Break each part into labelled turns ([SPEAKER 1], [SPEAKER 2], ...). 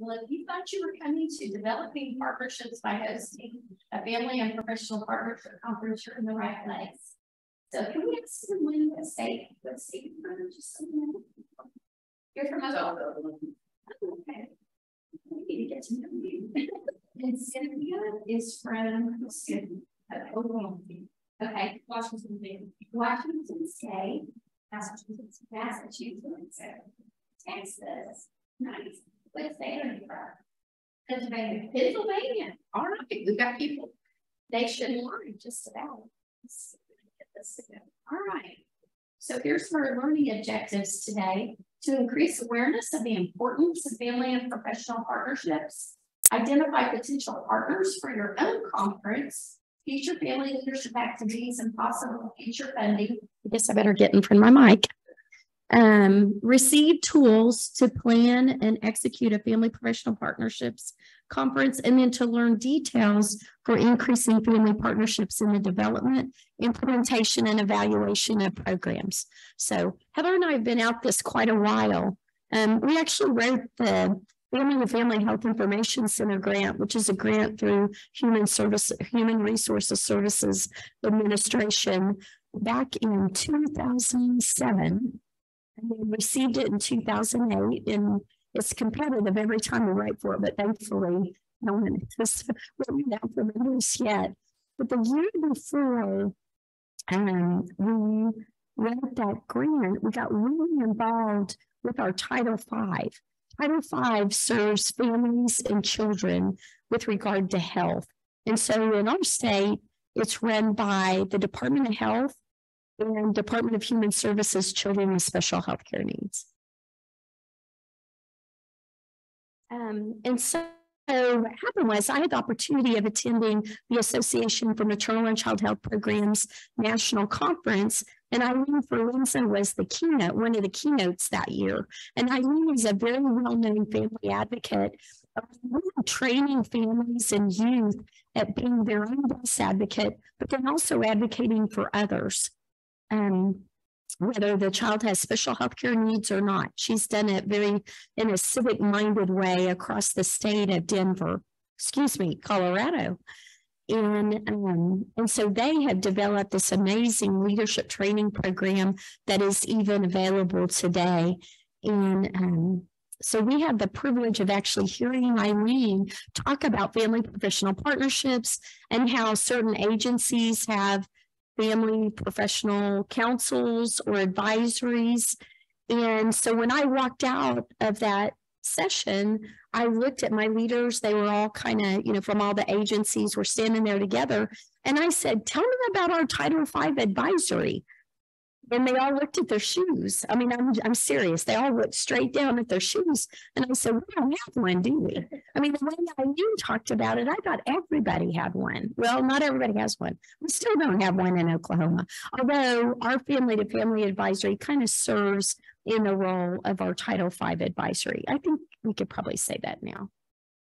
[SPEAKER 1] Well, if you thought you were coming to developing partnerships by hosting a family and professional partnership conference, you're in the right place. So can we have someone that say, see, for just a minute. You're from Oklahoma. Okay. We need to get to know you. and Cynthia is from Oklahoma. Okay, Washington State. Washington State, Massachusetts, Massachusetts, Texas. Nice. What state are you from? Pennsylvania. Pennsylvania. All right, We've got people nationwide just about. this. All right. So here's our learning objectives today. To increase awareness of the importance of family and professional partnerships, identify potential partners for your own conference, future family leadership activities, and possible future funding. I guess I better get in front of my mic. Um, receive tools to plan and execute a family professional partnerships conference, and then to learn details for increasing family partnerships in the development, implementation, and evaluation of programs. So Heather and I have been out this quite a while. Um, we actually wrote the Family and Family Health Information Center grant, which is a grant through Human Service, Human Resources Services Administration back in 2007 we received it in 2008, and it's competitive every time we write for it, but thankfully, no one has written down for members yet. But the year before um, we wrote that grant, we got really involved with our Title V. Title V serves families and children with regard to health. And so in our state, it's run by the Department of Health and Department of Human Services Children with Special Health Care Needs. Um, and so what happened was I had the opportunity of attending the Association for Maternal and Child Health Programs National Conference, and Eileen Forlenza was the keynote, one of the keynotes that year. And Eileen is a very well-known family advocate, training families and youth at being their own best advocate, but then also advocating for others um, whether the child has special health care needs or not. She's done it very in a civic minded way across the state of Denver, excuse me, Colorado. And, um, and so they have developed this amazing leadership training program that is even available today. And um, so we have the privilege of actually hearing Eileen talk about family professional partnerships and how certain agencies have family professional councils or advisories. And so when I walked out of that session, I looked at my leaders. They were all kind of, you know, from all the agencies were standing there together. And I said, Tell me about our Title V advisory. And they all looked at their shoes. I mean, I'm, I'm serious. They all looked straight down at their shoes. And I said, We don't have one, do we? I mean, the way that I you talked about it, I thought everybody had one. Well, not everybody has one. We still don't have one in Oklahoma. Although our family to family advisory kind of serves in the role of our Title V advisory. I think we could probably say that now.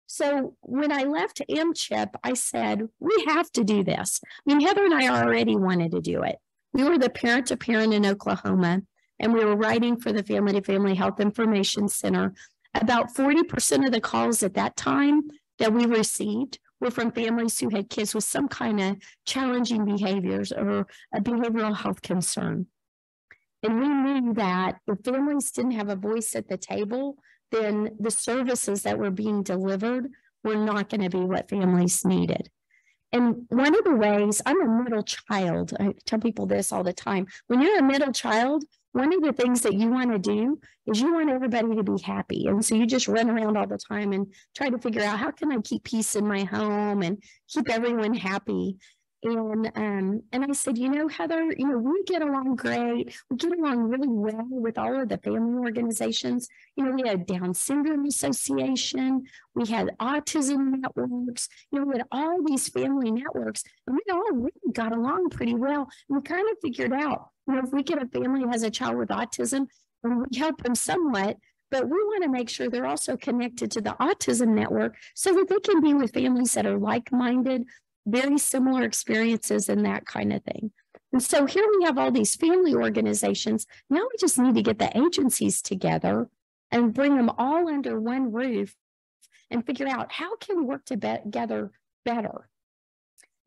[SPEAKER 1] So when I left AMCHP, I said, we have to do this. I mean, Heather and I already wanted to do it. We were the parent to parent in Oklahoma, and we were writing for the Family to Family Health Information Center. About 40% of the calls at that time that we received were from families who had kids with some kind of challenging behaviors or a behavioral health concern. And we knew that if families didn't have a voice at the table, then the services that were being delivered were not going to be what families needed. And one of the ways, I'm a middle child. I tell people this all the time. When you're a middle child, one of the things that you want to do is you want everybody to be happy. And so you just run around all the time and try to figure out how can I keep peace in my home and keep everyone happy. And um, and I said, you know, Heather, you know, we get along great. We get along really well with all of the family organizations. You know, we had Down Syndrome Association, we had autism networks, you know, we had all these family networks, and we all really got along pretty well. And we kind of figured out, you know, if we get a family has a child with autism, and we help them somewhat, but we want to make sure they're also connected to the autism network so that they can be with families that are like-minded very similar experiences and that kind of thing. And so here we have all these family organizations. Now we just need to get the agencies together and bring them all under one roof and figure out how can we work together better.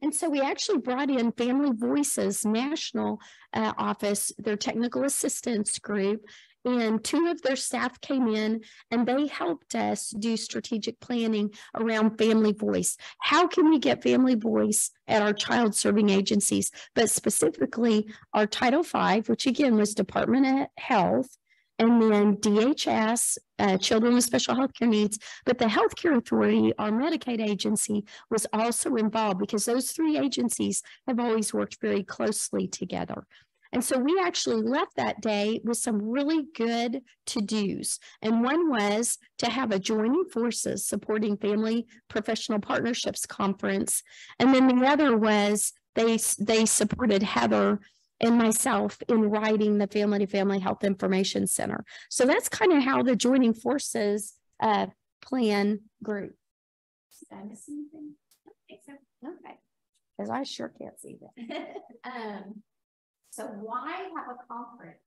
[SPEAKER 1] And so we actually brought in Family Voices National uh, Office, their technical assistance group, and two of their staff came in and they helped us do strategic planning around family voice. How can we get family voice at our child serving agencies, but specifically our Title V, which again was Department of Health, and then DHS, uh, Children with Special Healthcare Needs. But the Healthcare Authority, our Medicaid agency, was also involved because those three agencies have always worked very closely together. And so we actually left that day with some really good to dos. And one was to have a joining forces supporting family professional partnerships conference. And then the other was they, they supported Heather and myself in writing the Family to Family Health Information Center. So that's kind of how the joining forces uh, plan grew. Did I miss anything? Okay. Because I sure can't see that.
[SPEAKER 2] um, so why have a conference?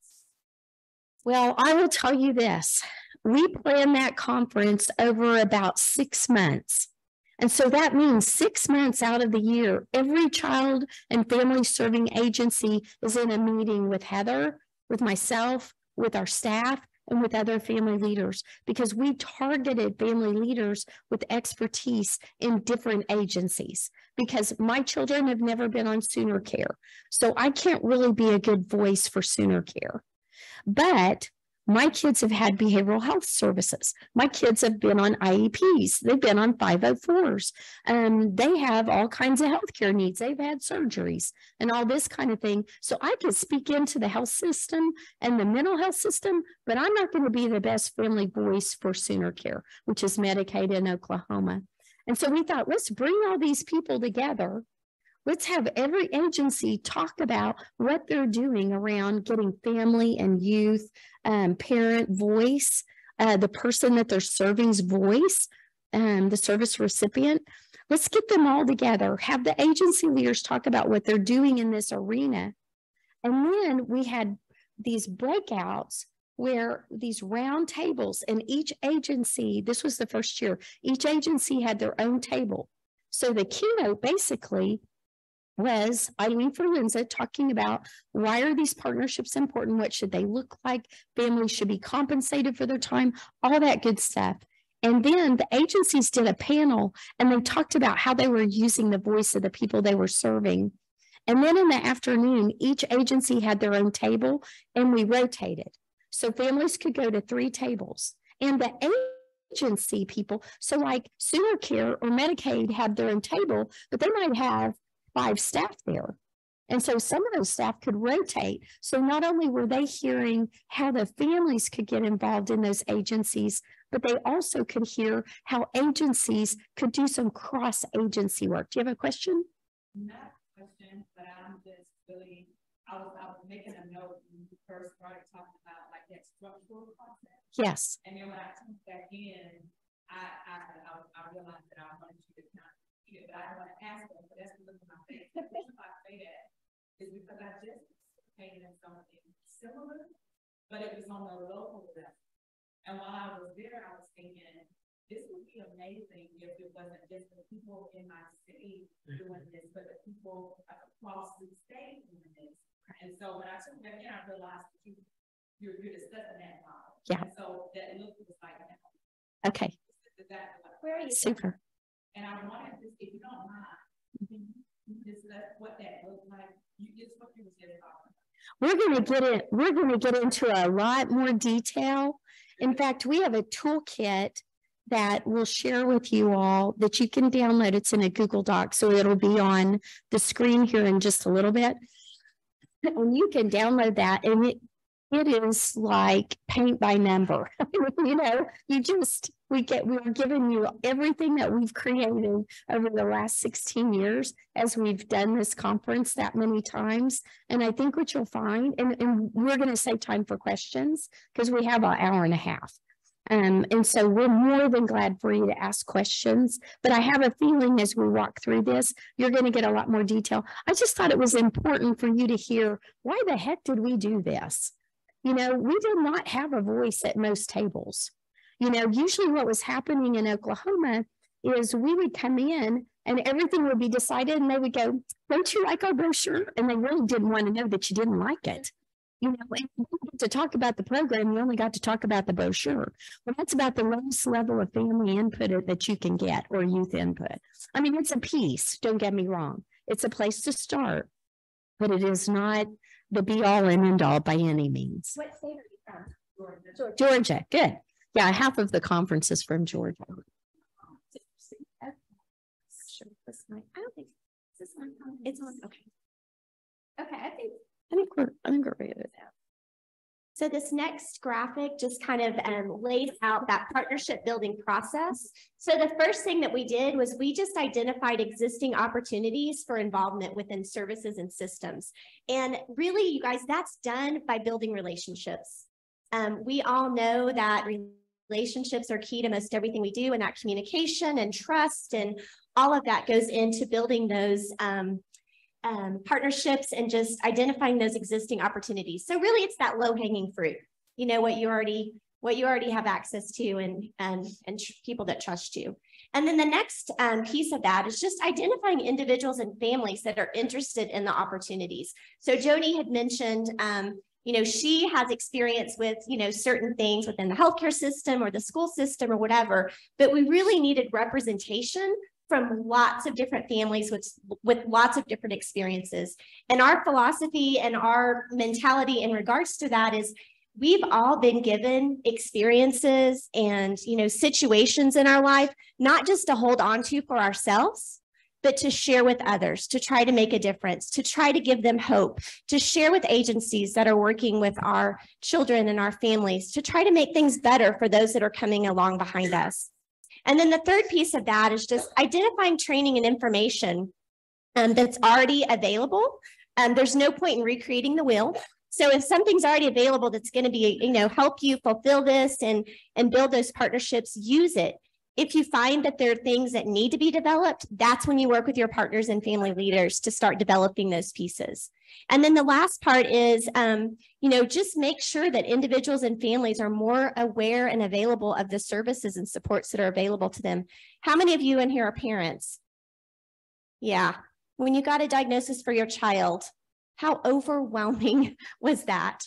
[SPEAKER 1] Well, I will tell you this. We planned that conference over about six months. And so that means six months out of the year, every child and family serving agency is in a meeting with Heather, with myself, with our staff, and with other family leaders because we targeted family leaders with expertise in different agencies because my children have never been on Sooner Care. So I can't really be a good voice for Sooner Care. But my kids have had behavioral health services. My kids have been on IEPs. They've been on 504s. Um, they have all kinds of healthcare needs. They've had surgeries and all this kind of thing. So I can speak into the health system and the mental health system, but I'm not going to be the best family voice for Sooner Care, which is Medicaid in Oklahoma. And so we thought, let's bring all these people together Let's have every agency talk about what they're doing around getting family and youth, um, parent voice, uh, the person that they're serving's voice, um, the service recipient. Let's get them all together, have the agency leaders talk about what they're doing in this arena. And then we had these breakouts where these round tables and each agency, this was the first year, each agency had their own table. So the keynote basically was Eileen Forlenza talking about why are these partnerships important? What should they look like? Families should be compensated for their time, all that good stuff. And then the agencies did a panel and they talked about how they were using the voice of the people they were serving. And then in the afternoon, each agency had their own table and we rotated. So families could go to three tables. And the agency people, so like Sooner Care or Medicaid had their own table, but they might have five staff there. And so some of those staff could rotate. So not only were they hearing how the families could get involved in those agencies, but they also could hear how agencies could do some cross agency work. Do you have a question?
[SPEAKER 3] Not a question, but I'm just really, I was, I was making a note when you first started talking about like that structural concept.
[SPEAKER 1] Yes.
[SPEAKER 3] And then when I took that in, I, I, I, I realized that I wanted you to kind of you but I want to ask them, but that's the look on my face. The reason why I say that is because I just participated in something similar, but it was on the local level. And while I was there, I was thinking, this would be amazing if it wasn't just the people in my city doing this, but the people across the state doing this. And so when I took that in, I realized that you, you're, you're discussing that model.
[SPEAKER 1] Yeah.
[SPEAKER 3] And so that look was like,
[SPEAKER 1] okay.
[SPEAKER 3] Exactly.
[SPEAKER 2] Where are you?
[SPEAKER 1] Super.
[SPEAKER 3] And I wanted to, if you don't mind, what that looks like. You just what you were
[SPEAKER 1] We're going to get it. We're going to get into a lot more detail. In fact, we have a toolkit that we'll share with you all that you can download. It's in a Google Doc, so it'll be on the screen here in just a little bit. And you can download that, and it it is like paint by number. you know, you just we get we are giving you everything that we've created over the last 16 years as we've done this conference that many times. And I think what you'll find, and, and we're going to save time for questions because we have an hour and a half. Um, and so we're more than glad for you to ask questions. But I have a feeling as we walk through this, you're going to get a lot more detail. I just thought it was important for you to hear why the heck did we do this? You know, we did not have a voice at most tables. You know, usually what was happening in Oklahoma is we would come in and everything would be decided and they would go, don't you like our brochure? And they really didn't want to know that you didn't like it. You know, and you to talk about the program, you only got to talk about the brochure. Well, that's about the lowest level of family input that you can get or youth input. I mean, it's a piece, don't get me wrong. It's a place to start, but it is not the be all in and end all by any means.
[SPEAKER 2] What state are you from?
[SPEAKER 1] Georgia, Georgia. good. Yeah, half of the conference is from Georgia.
[SPEAKER 2] This might, I don't think, is this one?
[SPEAKER 1] It's on, okay.
[SPEAKER 2] Okay, I think
[SPEAKER 1] I think we're, I think we're ready to
[SPEAKER 4] So this next graphic just kind of um, lays out that partnership building process. So the first thing that we did was we just identified existing opportunities for involvement within services and systems. And really, you guys, that's done by building relationships. Um, we all know that relationships are key to most everything we do and that communication and trust and all of that goes into building those um, um, partnerships and just identifying those existing opportunities. So really it's that low hanging fruit, you know, what you already, what you already have access to and, and, and people that trust you. And then the next um, piece of that is just identifying individuals and families that are interested in the opportunities. So Joni had mentioned, um, you know, she has experience with, you know, certain things within the healthcare system or the school system or whatever, but we really needed representation from lots of different families with, with lots of different experiences. And our philosophy and our mentality in regards to that is we've all been given experiences and you know situations in our life, not just to hold on to for ourselves, but to share with others, to try to make a difference, to try to give them hope, to share with agencies that are working with our children and our families, to try to make things better for those that are coming along behind us. And then the third piece of that is just identifying training and information um, that's already available. Um, there's no point in recreating the wheel. So if something's already available that's going to be, you know, help you fulfill this and and build those partnerships, use it. If you find that there are things that need to be developed, that's when you work with your partners and family leaders to start developing those pieces. And then the last part is, um, you know, just make sure that individuals and families are more aware and available of the services and supports that are available to them. How many of you in here are parents? Yeah. When you got a diagnosis for your child, how overwhelming was that?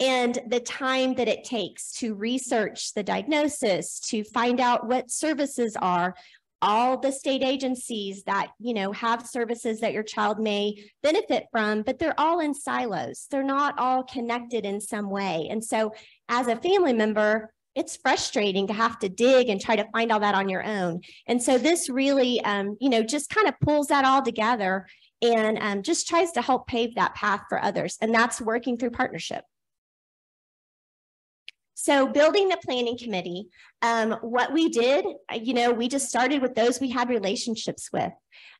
[SPEAKER 4] and the time that it takes to research the diagnosis, to find out what services are, all the state agencies that you know have services that your child may benefit from but they're all in silos. They're not all connected in some way. And so as a family member it's frustrating to have to dig and try to find all that on your own. And so this really um, you know just kind of pulls that all together and um, just tries to help pave that path for others. And that's working through partnership so building the planning committee, um, what we did, uh, you know, we just started with those we had relationships with.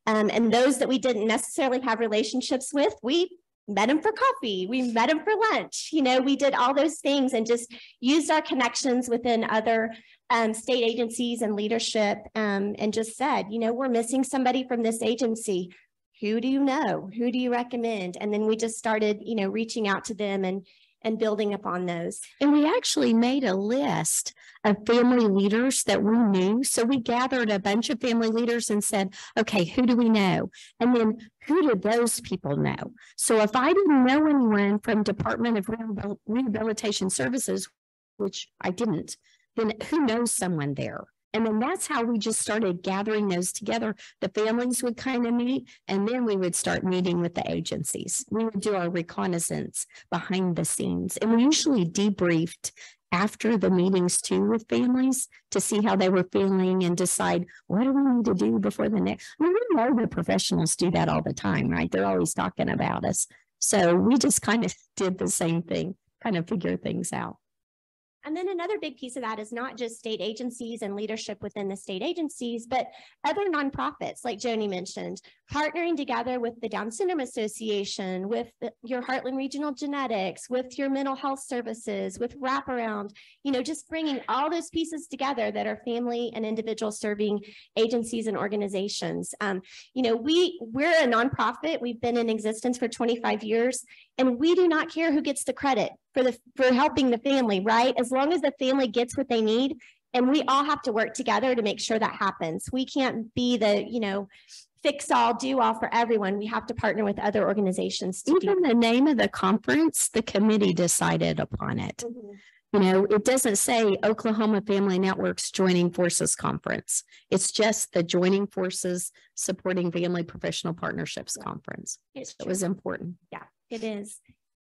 [SPEAKER 4] Um, and those that we didn't necessarily have relationships with, we met them for coffee, we met them for lunch, you know, we did all those things and just used our connections within other um, state agencies and leadership um, and just said, you know, we're missing somebody from this agency. Who do you know? Who do you recommend? And then we just started, you know, reaching out to them and and building upon those.
[SPEAKER 1] And we actually made a list of family leaders that we knew. So we gathered a bunch of family leaders and said, okay, who do we know? And then who did those people know? So if I didn't know anyone from Department of Rehabilitation Services, which I didn't, then who knows someone there? And then that's how we just started gathering those together. The families would kind of meet, and then we would start meeting with the agencies. We would do our reconnaissance behind the scenes, and we usually debriefed after the meetings too with families to see how they were feeling and decide what do we need to do before the next. I mean, we know the professionals do that all the time, right? They're always talking about us. So we just kind of did the same thing, kind of figure things out.
[SPEAKER 4] And then another big piece of that is not just state agencies and leadership within the state agencies, but other nonprofits, like Joni mentioned, partnering together with the Down Syndrome Association, with your Heartland Regional Genetics, with your mental health services, with wraparound, you know, just bringing all those pieces together that are family and individual serving agencies and organizations. Um, you know, we, we're a nonprofit. We've been in existence for 25 years and we do not care who gets the credit for the, for helping the family, right? As long as the family gets what they need, and we all have to work together to make sure that happens. We can't be the, you know, fix all, do all for everyone. We have to partner with other organizations.
[SPEAKER 1] Even the name of the conference, the committee decided upon it.
[SPEAKER 4] Mhm.
[SPEAKER 1] You know, it doesn't say Oklahoma Family Networks Joining Forces Conference. It's just the Joining Forces Supporting Family Professional Partnerships Conference.
[SPEAKER 4] It's
[SPEAKER 1] It was important.
[SPEAKER 4] Yeah, it is.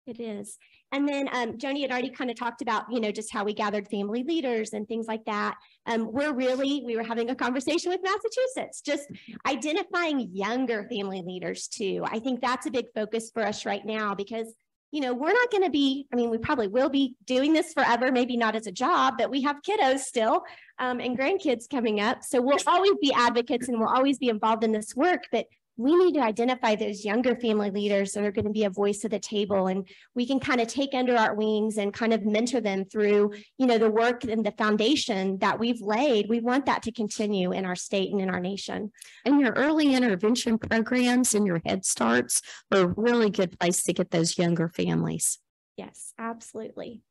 [SPEAKER 4] It is. And then um, Joni had already kind of talked about, you know, just how we gathered family leaders and things like that. Um, we're really, we were having a conversation with Massachusetts, just identifying younger family leaders too. I think that's a big focus for us right now because, you know, we're not going to be, I mean, we probably will be doing this forever, maybe not as a job, but we have kiddos still um, and grandkids coming up. So we'll always be advocates and we'll always be involved in this work, but we need to identify those younger family leaders that are going to be a voice at the table and we can kind of take under our wings and kind of mentor them through you know the work and the foundation that we've laid. We want that to continue in our state and in our nation.
[SPEAKER 1] And your early intervention programs and your Head Starts are a really good place to get those younger families.
[SPEAKER 4] yes absolutely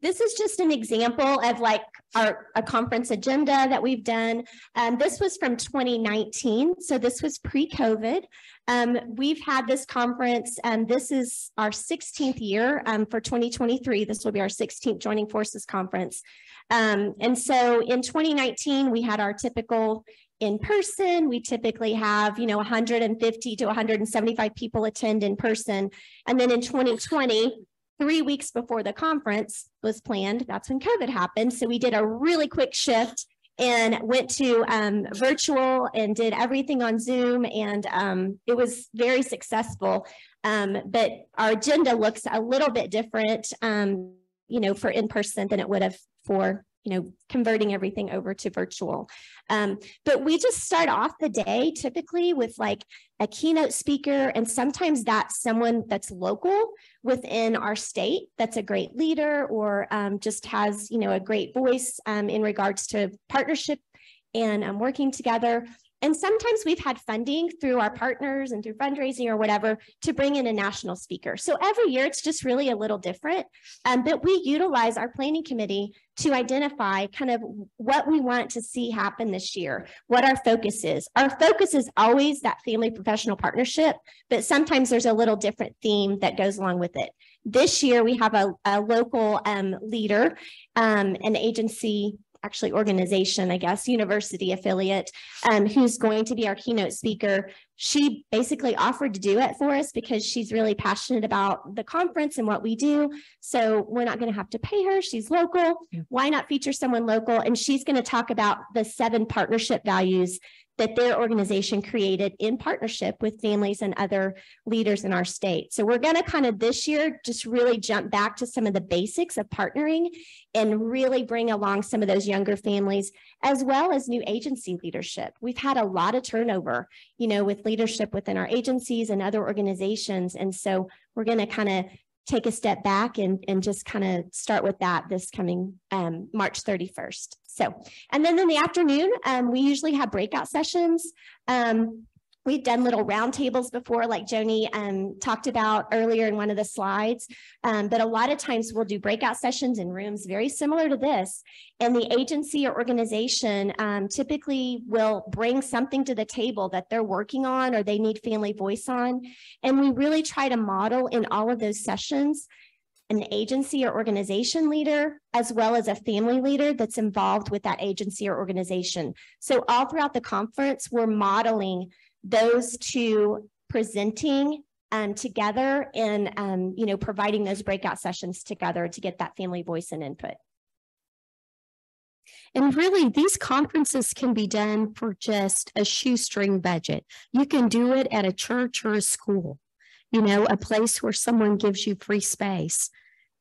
[SPEAKER 4] this is just an example of like our a conference agenda that we've done. Um, this was from 2019 so this was pre-covid. Um, we've had this conference and this is our 16th year um, for 2023 this will be our 16th joining forces conference. Um, and so in 2019 we had our typical in person we typically have you know 150 to 175 people attend in person. And then in 2020 three weeks before the conference was planned, that's when COVID happened. So we did a really quick shift and went to um, virtual and did everything on Zoom, and um, it was very successful. Um, but our agenda looks a little bit different, um, you know, for in person than it would have for you know converting everything over to virtual. Um, but we just start off the day typically with like a keynote speaker, and sometimes that's someone that's local within our state that's a great leader or um, just has you know a great voice um, in regards to partnership and um, working together and sometimes we've had funding through our partners and through fundraising or whatever to bring in a national speaker. So every year it's just really a little different. Um, but we utilize our planning committee to identify kind of what we want to see happen this year what our focus is. Our focus is always that family professional partnership but sometimes there's a little different theme that goes along with it. This year, we have a, a local um, leader, um, an agency, actually organization, I guess, university affiliate, um, who's going to be our keynote speaker. She basically offered to do it for us because she's really passionate about the conference and what we do. So we're not going to have to pay her. She's local. Why not feature someone local? And she's going to talk about the seven partnership values that their organization created in partnership with families and other leaders in our state. So we're going to kind of this year just really jump back to some of the basics of partnering and really bring along some of those younger families as well as new agency leadership. We've had a lot of turnover, you know, with leadership within our agencies and other organizations. And so we're going to kind of take a step back and, and just kind of start with that this coming um, March 31st. So, and then in the afternoon, um, we usually have breakout sessions. Um, We've done little roundtables before, like Joni um, talked about earlier in one of the slides. Um, but a lot of times we'll do breakout sessions in rooms very similar to this. And the agency or organization um, typically will bring something to the table that they're working on or they need family voice on. And we really try to model in all of those sessions an agency or organization leader, as well as a family leader that's involved with that agency or organization. So all throughout the conference, we're modeling those two presenting um, together and, um, you know, providing those breakout sessions together to get that family voice and input.
[SPEAKER 1] And really, these conferences can be done for just a shoestring budget. You can do it at a church or a school, you know, a place where someone gives you free space.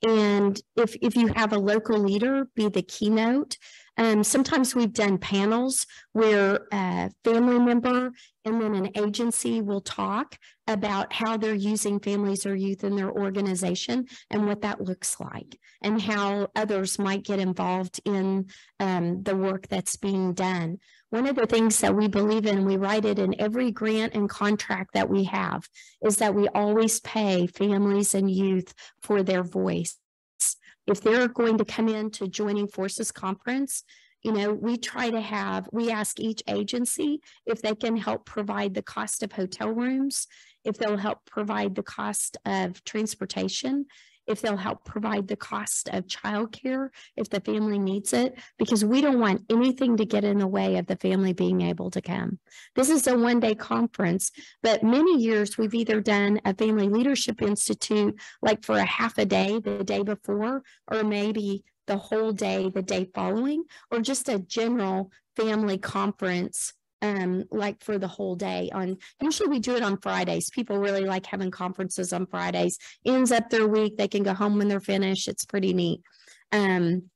[SPEAKER 1] And if, if you have a local leader be the keynote, Um, sometimes we've done panels where a family member and then an agency will talk about how they're using families or youth in their organization and what that looks like and how others might get involved in um, the work that's being done. One of the things that we believe in, we write it in every grant and contract that we have, is that we always pay families and youth for their voice. If they're going to come in to Joining Forces Conference, you know, we try to have, we ask each agency if they can help provide the cost of hotel rooms, if they'll help provide the cost of transportation, if they'll help provide the cost of childcare if the family needs it, because we don't want anything to get in the way of the family being able to come. This is a one day conference, but many years we've either done a Family Leadership Institute like for a half a day the day before, or maybe the whole day the day following, or just a general family conference um like for the whole day on usually we do it on Fridays. People really like having conferences on Fridays. Ends up their week, they can go home when they're finished. It's pretty neat. Um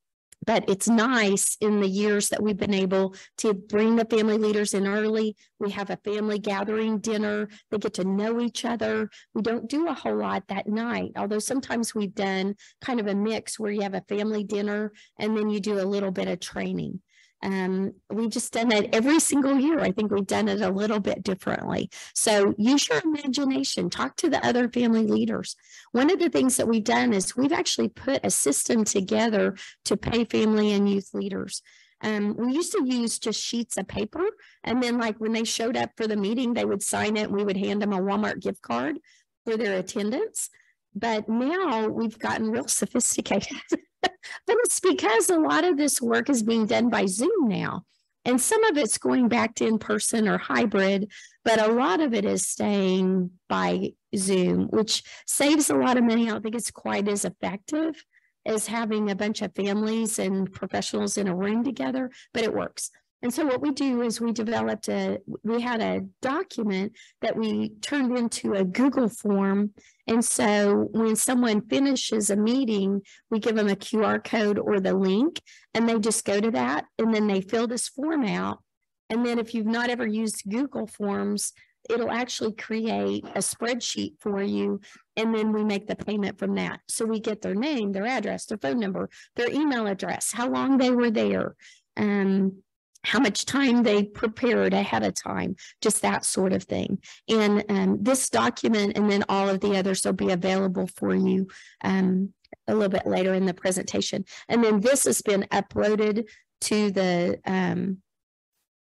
[SPEAKER 1] but it's nice in the years that we've been able to bring the family leaders in early. We have a family gathering dinner. They get to know each other. We don't do a whole lot that night, although sometimes we've done kind of a mix where you have a family dinner and then you do a little bit of training. Um, we've just done it every single year. I think we've done it a little bit differently. So use your imagination, talk to the other family leaders. One of the things that we've done is we've actually put a system together to pay family and youth leaders. Um, we used to use just sheets of paper. And then like when they showed up for the meeting, they would sign it and we would hand them a Walmart gift card for their attendance. But now we've gotten real sophisticated. but it's because a lot of this work is being done by Zoom now. And some of it's going back to in person or hybrid, but a lot of it is staying by Zoom, which saves a lot of money. I don't think it's quite as effective as having a bunch of families and professionals in a room together, but it works. And so what we do is we developed a, we had a document that we turned into a Google form. And so when someone finishes a meeting, we give them a QR code or the link and they just go to that and then they fill this form out. And then if you've not ever used Google Forms, it'll actually create a spreadsheet for you. And then we make the payment from that. So we get their name, their address, their phone number, their email address, how long they were there, um, how much time they prepared ahead of time, just that sort of thing. And um, this document and then all of the others will be available for you um, a little bit later in the presentation. And then this has been uploaded to the um,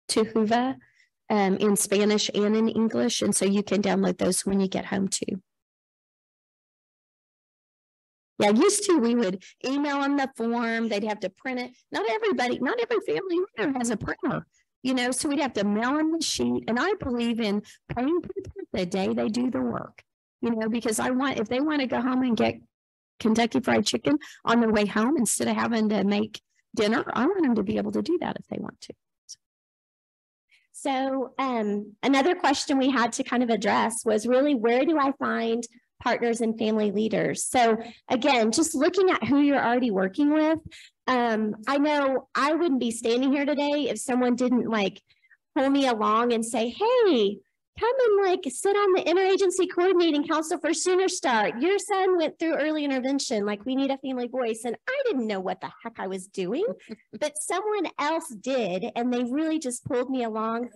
[SPEAKER 1] to Whova um, in Spanish and in English. And so you can download those when you get home too. Yeah, used to we would email them the form, they'd have to print it. Not everybody, not every family member has a printer, you know, so we'd have to mail them the sheet. And I believe in paying people the day they do the work, you know, because I want, if they want to go home and get Kentucky Fried Chicken on their way home instead of having to make dinner, I want them to be able to do that if they want to.
[SPEAKER 4] So um, another question we had to kind of address was really where do I find partners and family leaders. So again, just looking at who you're already working with, um, I know I wouldn't be standing here today if someone didn't like pull me along and say, hey, come and like sit on the interagency coordinating council for Sooner Start. Your son went through early intervention, like we need a family voice. And I didn't know what the heck I was doing, but someone else did. And they really just pulled me along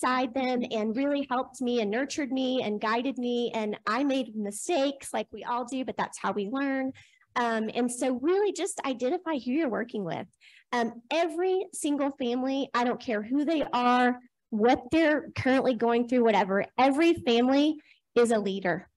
[SPEAKER 4] side them and really helped me and nurtured me and guided me. And I made mistakes like we all do, but that's how we learn. Um, and so really just identify who you're working with. Um, every single family, I don't care who they are, what they're currently going through, whatever, every family is a leader.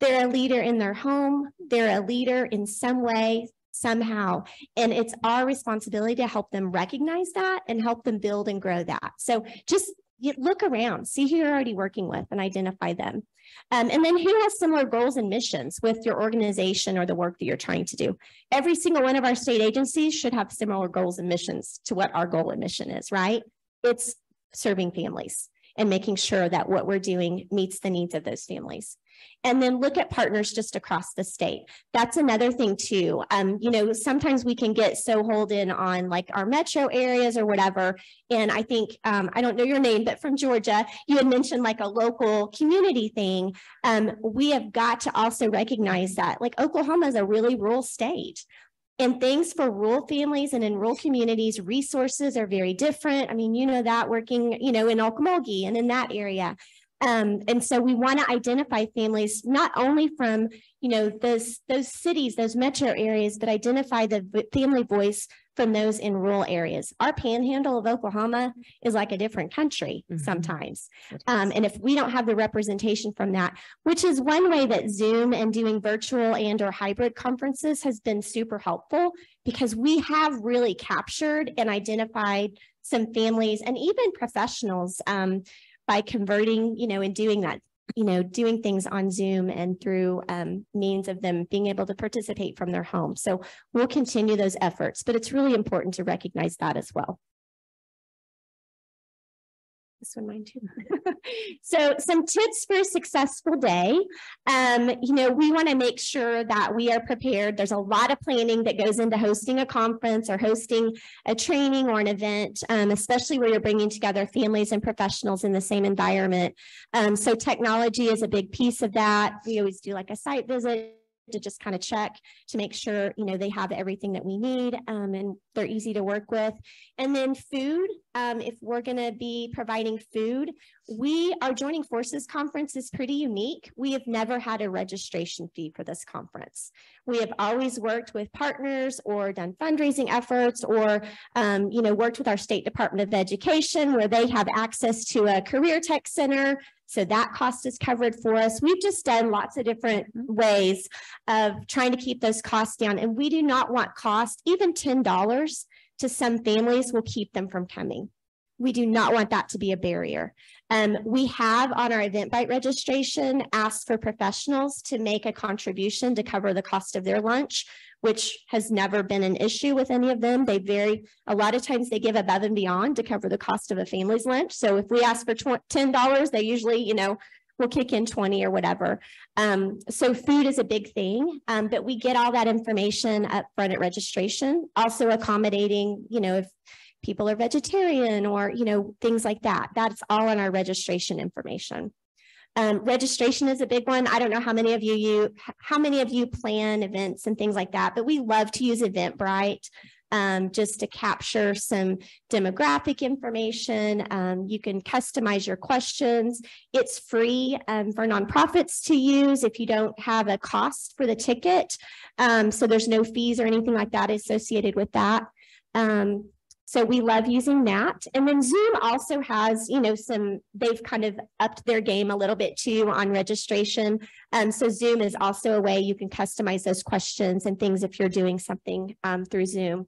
[SPEAKER 4] They're a leader in their home. They're a leader in some way, somehow. And it's our responsibility to help them recognize that and help them build and grow that. So just look around, see who you're already working with and identify them. Um, and then who has similar goals and missions with your organization or the work that you're trying to do. Every single one of our state agencies should have similar goals and missions to what our goal and mission is, right? It's serving families. and making sure that what we're doing meets the needs of those families. And then look at partners just across the state. That's another thing too. Um, you know, sometimes we can get so holden on like our metro areas or whatever. And I think, um, I don't know your name, but from Georgia, you had mentioned like a local community thing. Um, we have got to also recognize that like Oklahoma is a really rural state. And things for rural families and in rural communities, resources are very different. I mean, you know that working, you know, in Okmulgee and in that area. Um, and so we want to identify families not only from, you know, those those cities, those metro areas, but identify the family voice from those in rural areas. Our panhandle of Oklahoma is like a different country
[SPEAKER 5] Mhm.
[SPEAKER 4] sometimes. Um, and if we don't have the representation from that, which is one way that Zoom and doing virtual and or hybrid conferences has been super helpful because we have really captured and identified some families and even professionals um, by converting, you know, and doing that, you know, doing things on Zoom and through um, means of them being able to participate from their home. So we'll continue those efforts, but it's really important to recognize that as well. This one mine too. so some tips for a successful day. Um, you know, we want to make sure that we are prepared. There's a lot of planning that goes into hosting a conference or hosting a training or an event, um, especially where you're bringing together families and professionals in the same environment. Um, so technology is a big piece of that. We always do like a site visit to just kind of check to make sure, you know, they have everything that we need um, and they're easy to work with. And then food, um, if we're going to be providing food, we, our Joining Forces conference is pretty unique. We have never had a registration fee for this conference. We have always worked with partners or done fundraising efforts or, um, you know, worked with our State Department of Education where they have access to a career tech center so that cost is covered for us. We've just done lots of different ways of trying to keep those costs down. And we do not want cost, even $10 to some families will keep them from coming. We do not want that to be a barrier. Um, we have on our Eventbrite registration asked for professionals to make a contribution to cover the cost of their lunch, which has never been an issue with any of them. They vary, a lot of times they give above and beyond to cover the cost of a family's lunch. So if we ask for $10, they usually, you know, will kick in 20 or whatever. Um, so food is a big thing, um, but we get all that information up front at registration, also accommodating, you know, if people are vegetarian or, you know, things like that. That's all in our registration information. Um, registration is a big one. I don't know how many of you, you how many of you plan events and things like that, but we love to use Eventbrite um, just to capture some demographic information. Um, you can customize your questions. It's free um, for nonprofits to use if you don't have a cost for the ticket. Um, so there's no fees or anything like that associated with that. So we love using that. And then Zoom also has, you know, some, they've kind of upped their game a little bit too on registration. Um, so Zoom is also a way you can customize those questions and things if you're doing something um, through Zoom.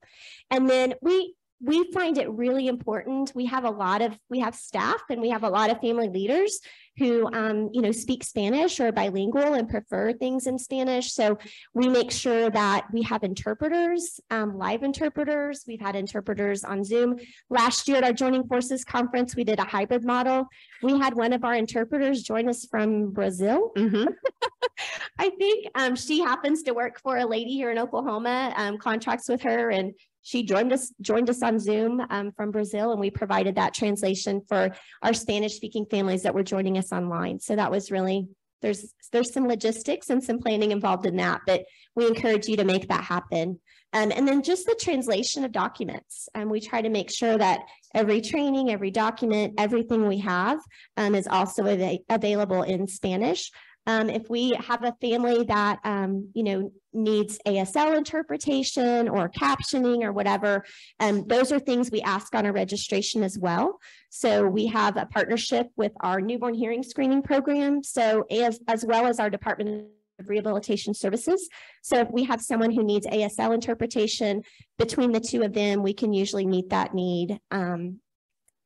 [SPEAKER 4] And then we, we find it really important. We have a lot of, we have staff and we have a lot of family leaders who, um, you know, speak Spanish or bilingual and prefer things in Spanish. So we make sure that we have interpreters, um, live interpreters. We've had interpreters on Zoom. Last year at our Joining Forces conference, we did a hybrid model. We had one of our interpreters join us from Brazil.
[SPEAKER 5] Mhm.
[SPEAKER 4] I think um, she happens to work for a lady here in Oklahoma, um, contracts with her, and she joined us joined us on Zoom um, from Brazil, and we provided that translation for our Spanish speaking families that were joining us online. So that was really there's there's some logistics and some planning involved in that, but we encourage you to make that happen. Um, and then just the translation of documents. And we try to make sure that every training, every document, everything we have um, is also av available in Spanish. Um, if we have a family that, um, you know, needs ASL interpretation or captioning or whatever, um, those are things we ask on our registration as well. So we have a partnership with our newborn hearing screening program. So as, as well as our Department of Rehabilitation Services. So if we have someone who needs ASL interpretation, between the two of them, we can usually meet that need um,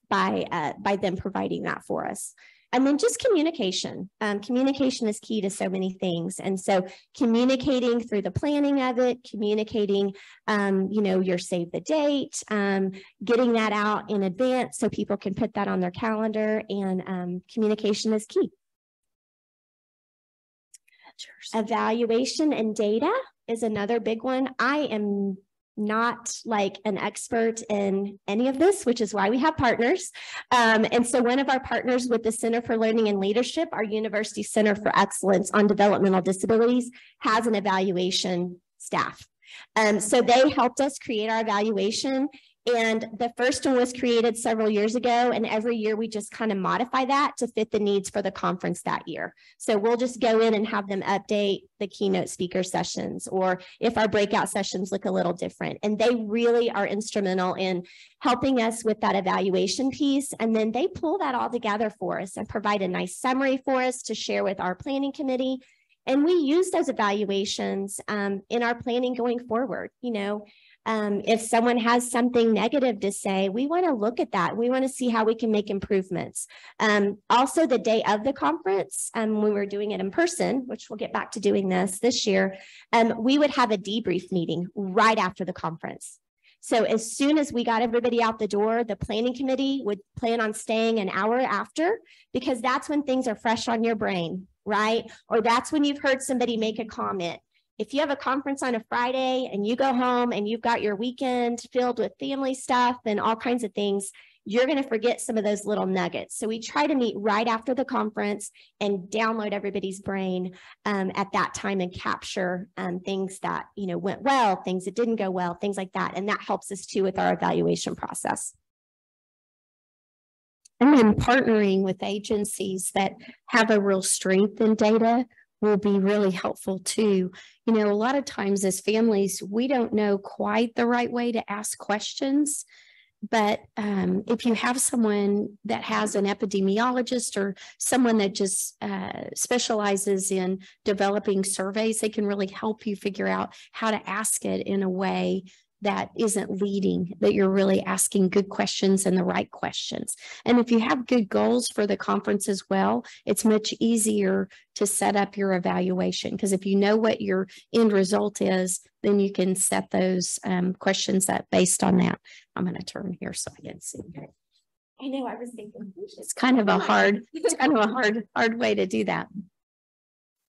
[SPEAKER 4] by, uh, by them providing that for us. And then just communication. Um, communication is key to so many things. And so communicating through the planning of it, communicating, um, you know, your save the date, um, getting that out in advance so people can put that on their calendar and um, communication is key. Evaluation and data is another big one. I am not like an expert in any of this, which is why we have partners. Um, and so one of our partners with the Center for Learning and Leadership, our University Center for Excellence on Developmental Disabilities, has an evaluation staff. Um, so they helped us create our evaluation and the first one was created several years ago. And every year we just kind of modify that to fit the needs for the conference that year. So we'll just go in and have them update the keynote speaker sessions, or if our breakout sessions look a little different. And they really are instrumental in helping us with that evaluation piece. And then they pull that all together for us and provide a nice summary for us to share with our planning committee. And we use those evaluations um, in our planning going forward. You know, um, if someone has something negative to say, we want to look at that. We want to see how we can make improvements. Um, also, the day of the conference, um, we were doing it in person, which we'll get back to doing this this year, um, we would have a debrief meeting right after the conference. So as soon as we got everybody out the door, the planning committee would plan on staying an hour after because that's when things are fresh on your brain, right? Or that's when you've heard somebody make a comment if you have a conference on a Friday and you go home and you've got your weekend filled with family stuff and all kinds of things, you're going to forget some of those little nuggets. So we try to meet right after the conference and download everybody's brain um, at that time and capture um, things that you know went well, things that didn't go well, things like that. And that helps us too with our evaluation process.
[SPEAKER 1] And then partnering with agencies that have a real strength in data will be really helpful too. You know, a lot of times as families, we don't know quite the right way to ask questions. But um, if you have someone that has an epidemiologist or someone that just uh, specializes in developing surveys, they can really help you figure out how to ask it in a way that isn't leading, that you're really asking good questions and the right questions. And if you have good goals for the conference as well, it's much easier to set up your evaluation because if you know what your end result is, then you can set those um, questions up based on that. I'm going to turn here so I can see.
[SPEAKER 4] I know, I was thinking.
[SPEAKER 1] It's kind of a hard, it's kind of a hard, hard way to do that.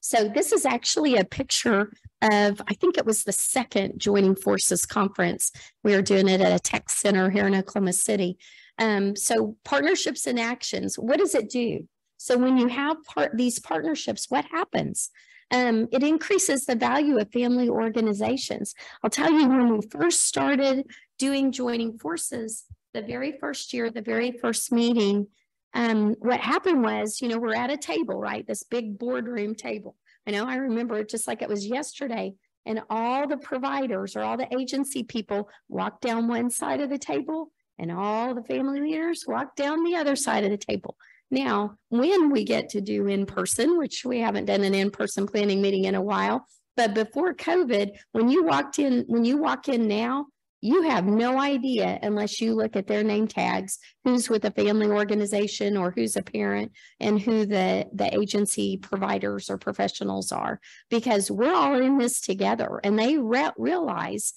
[SPEAKER 1] So this is actually a picture of, I think it was the second Joining Forces conference. We were doing it at a tech center here in Oklahoma City. Um, so partnerships and actions, what does it do? So when you have part these partnerships, what happens? Um, it increases the value of family organizations. I'll tell you, when we first started doing joining forces, the very first year, the very first meeting, um, what happened was, you know, we're at a table, right? This big boardroom table. I know I remember it just like it was yesterday. And all the providers or all the agency people walked down one side of the table and all the family leaders walked down the other side of the table. Now, when we get to do in person, which we haven't done an in person planning meeting in a while, but before COVID, when you walked in, when you walk in now, you have no idea unless you look at their name tags who's with a family organization or who's a parent and who the the agency providers or professionals are. Because we're all in this together and they re- realize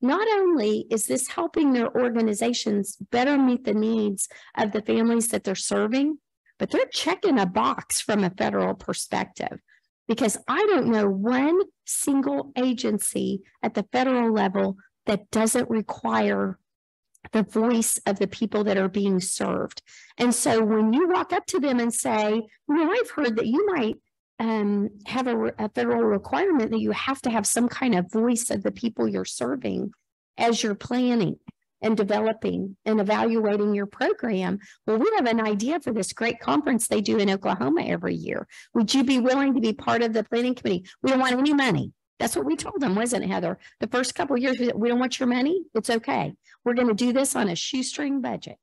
[SPEAKER 1] not only is this helping their organizations better meet the needs of the families that they're serving but they're checking a box from a federal perspective. Because I don't know one single agency at the federal level that doesn't require the voice of the people that are being served. And so when you walk up to them and say, know, I've heard that you might um, have a, a federal requirement that you have to have some kind of voice of the people you're serving as you're planning and developing and evaluating your program. Well, we have an idea for this great conference they do in Oklahoma every year. Would you be willing to be part of the planning committee? We don't want any money. That's what we told them, wasn't it, Heather? The first couple years, we don't want your money. It's okay. We're going to do this on a shoestring budget.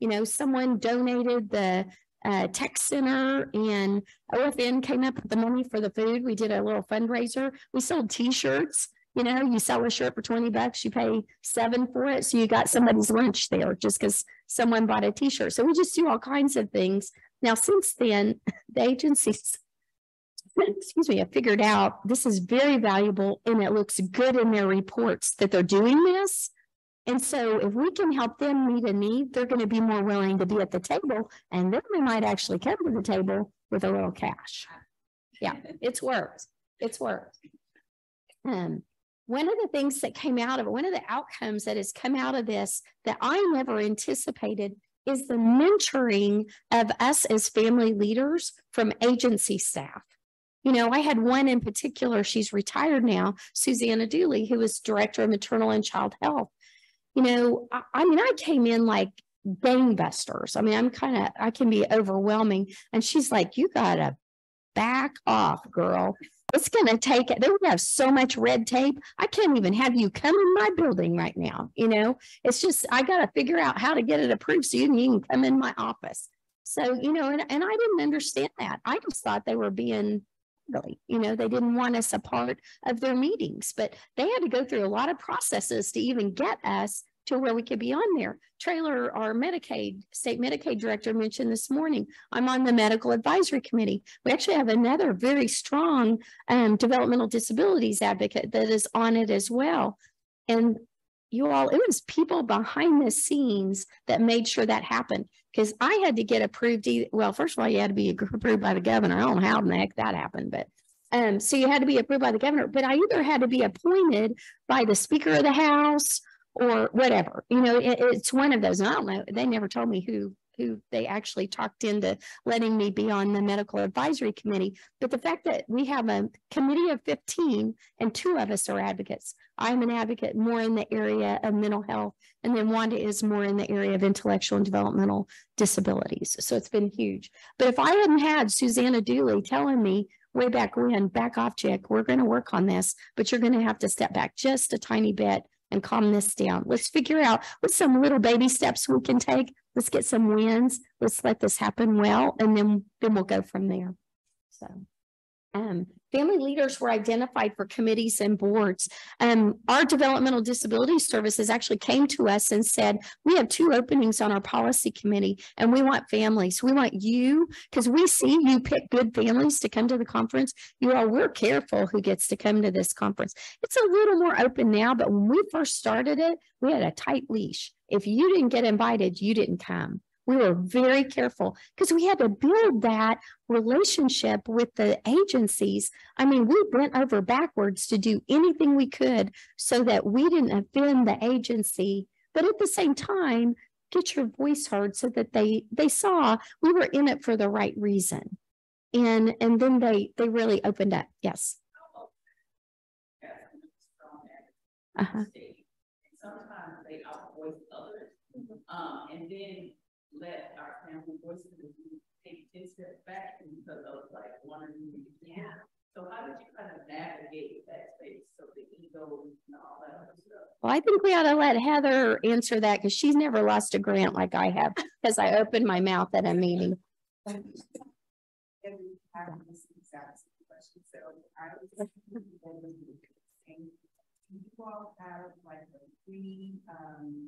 [SPEAKER 1] You know, someone donated the uh, tech center and OFN came up with the money for the food. We did a little fundraiser. We sold T-shirts You know, you sell a shirt for twenty bucks, you pay seven for it, so you got somebody's lunch there just because someone bought a t-shirt. So we just do all kinds of things. Now, since then, the agencies excuse me, have figured out this is very valuable and it looks good in their reports that they're doing this. And so if we can help them meet a need, they're going to be more willing to be at the table and then we might actually come to the table with a little cash. Yeah, it's worked. It's worked. Um, one of the things that came out of it, one of the outcomes that has come out of this that I never anticipated is the mentoring of us as family leaders from agency staff. You know, I had one in particular, she's retired now, Susanna Dooley, who was director of maternal and child health. You know, I, I mean, I came in like gangbusters. I mean, I'm kind of, I can be overwhelming. And she's like, you gotta back off, girl. It's gonna take it. They would have so much red tape. I can't even have you come in my building right now. You know, it's just I gotta figure out how to get it approved so you can, you can come in my office. So, you know, and, and I didn't understand that. I just thought they were being really, you know, they didn't want us a part of their meetings, but they had to go through a lot of processes to even get us to where we could be on there. Traylor, our Medicaid, state Medicaid director mentioned this morning, I'm on the medical advisory committee. We actually have another very strong um, developmental disabilities advocate that is on it as well. And you all, it was people behind the scenes that made sure that happened because I had to get approved. Well, first of all, you had to be approved by the governor. I don't know how in the heck that happened, but um, so you had to be approved by the governor. But I either had to be appointed by the Speaker of the House or whatever. You know, it- it's one of those. I don't know. They never told me who who they actually talked into letting me be on the medical advisory committee. But the fact that we have a committee of 15 and two of us are advocates. I'm an advocate more in the area of mental health, and then Wanda is more in the area of intellectual and developmental disabilities. So it's been huge. But if I hadn't had Susanna Dooley telling me way back when, back off, chick, we're going to work on this, but you're going to have to step back just a tiny bit and calm this down. Let's figure out what some little baby steps we can take. Let's get some wins. Let's let this happen well, and then then we'll go from there. So. Um, family leaders were identified for committees and boards. Um, our developmental disability services actually came to us and said, we have two openings on our policy committee and we want families. We want you, because we see you pick good families to come to the conference. You all, we're careful who gets to come to this conference. It's a little more open now, but when we first started it, we had a tight leash. If you didn't get invited, you didn't come. We were very careful because we had to build that relationship with the agencies. I mean, we bent over backwards to do anything we could so that we didn't offend the agency, but at the same time, get your voice heard so that they they saw we were in it for the right reason. And and then they they really opened up. Yes. Uh-huh.
[SPEAKER 3] Sometimes they outvoice others, um, and then let our family voices take ten steps back because of like one or two. Yeah. So how did you kind of navigate that space, so the ego and all that other stuff?
[SPEAKER 1] Well, I think we ought to let Heather answer that because she's never lost a grant like I have because I opened my mouth at a meeting.
[SPEAKER 5] Every time this exact question, so I was. saying, Do you all have like a free, um.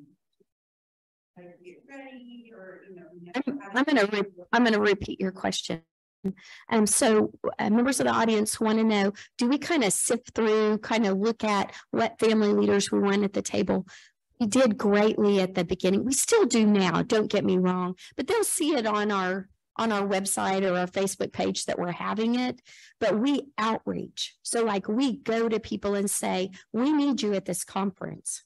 [SPEAKER 5] Like get ready or, you know. you know,
[SPEAKER 1] I'm gonna re- I'm going to repeat your question. And so uh, members of the audience want to know, do we kind of sift through, kind of look at what family leaders we want at the table? We did greatly at the beginning. We still do now, don't get me wrong, but they'll see it on our on our website or our Facebook page that we're having it, but we outreach. So like we go to people and say, we need you at this conference.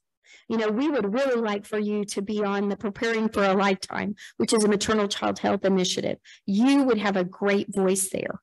[SPEAKER 1] You know, we would really like for you to be on the Preparing for a Lifetime, which is a maternal child health initiative. You would have a great voice there.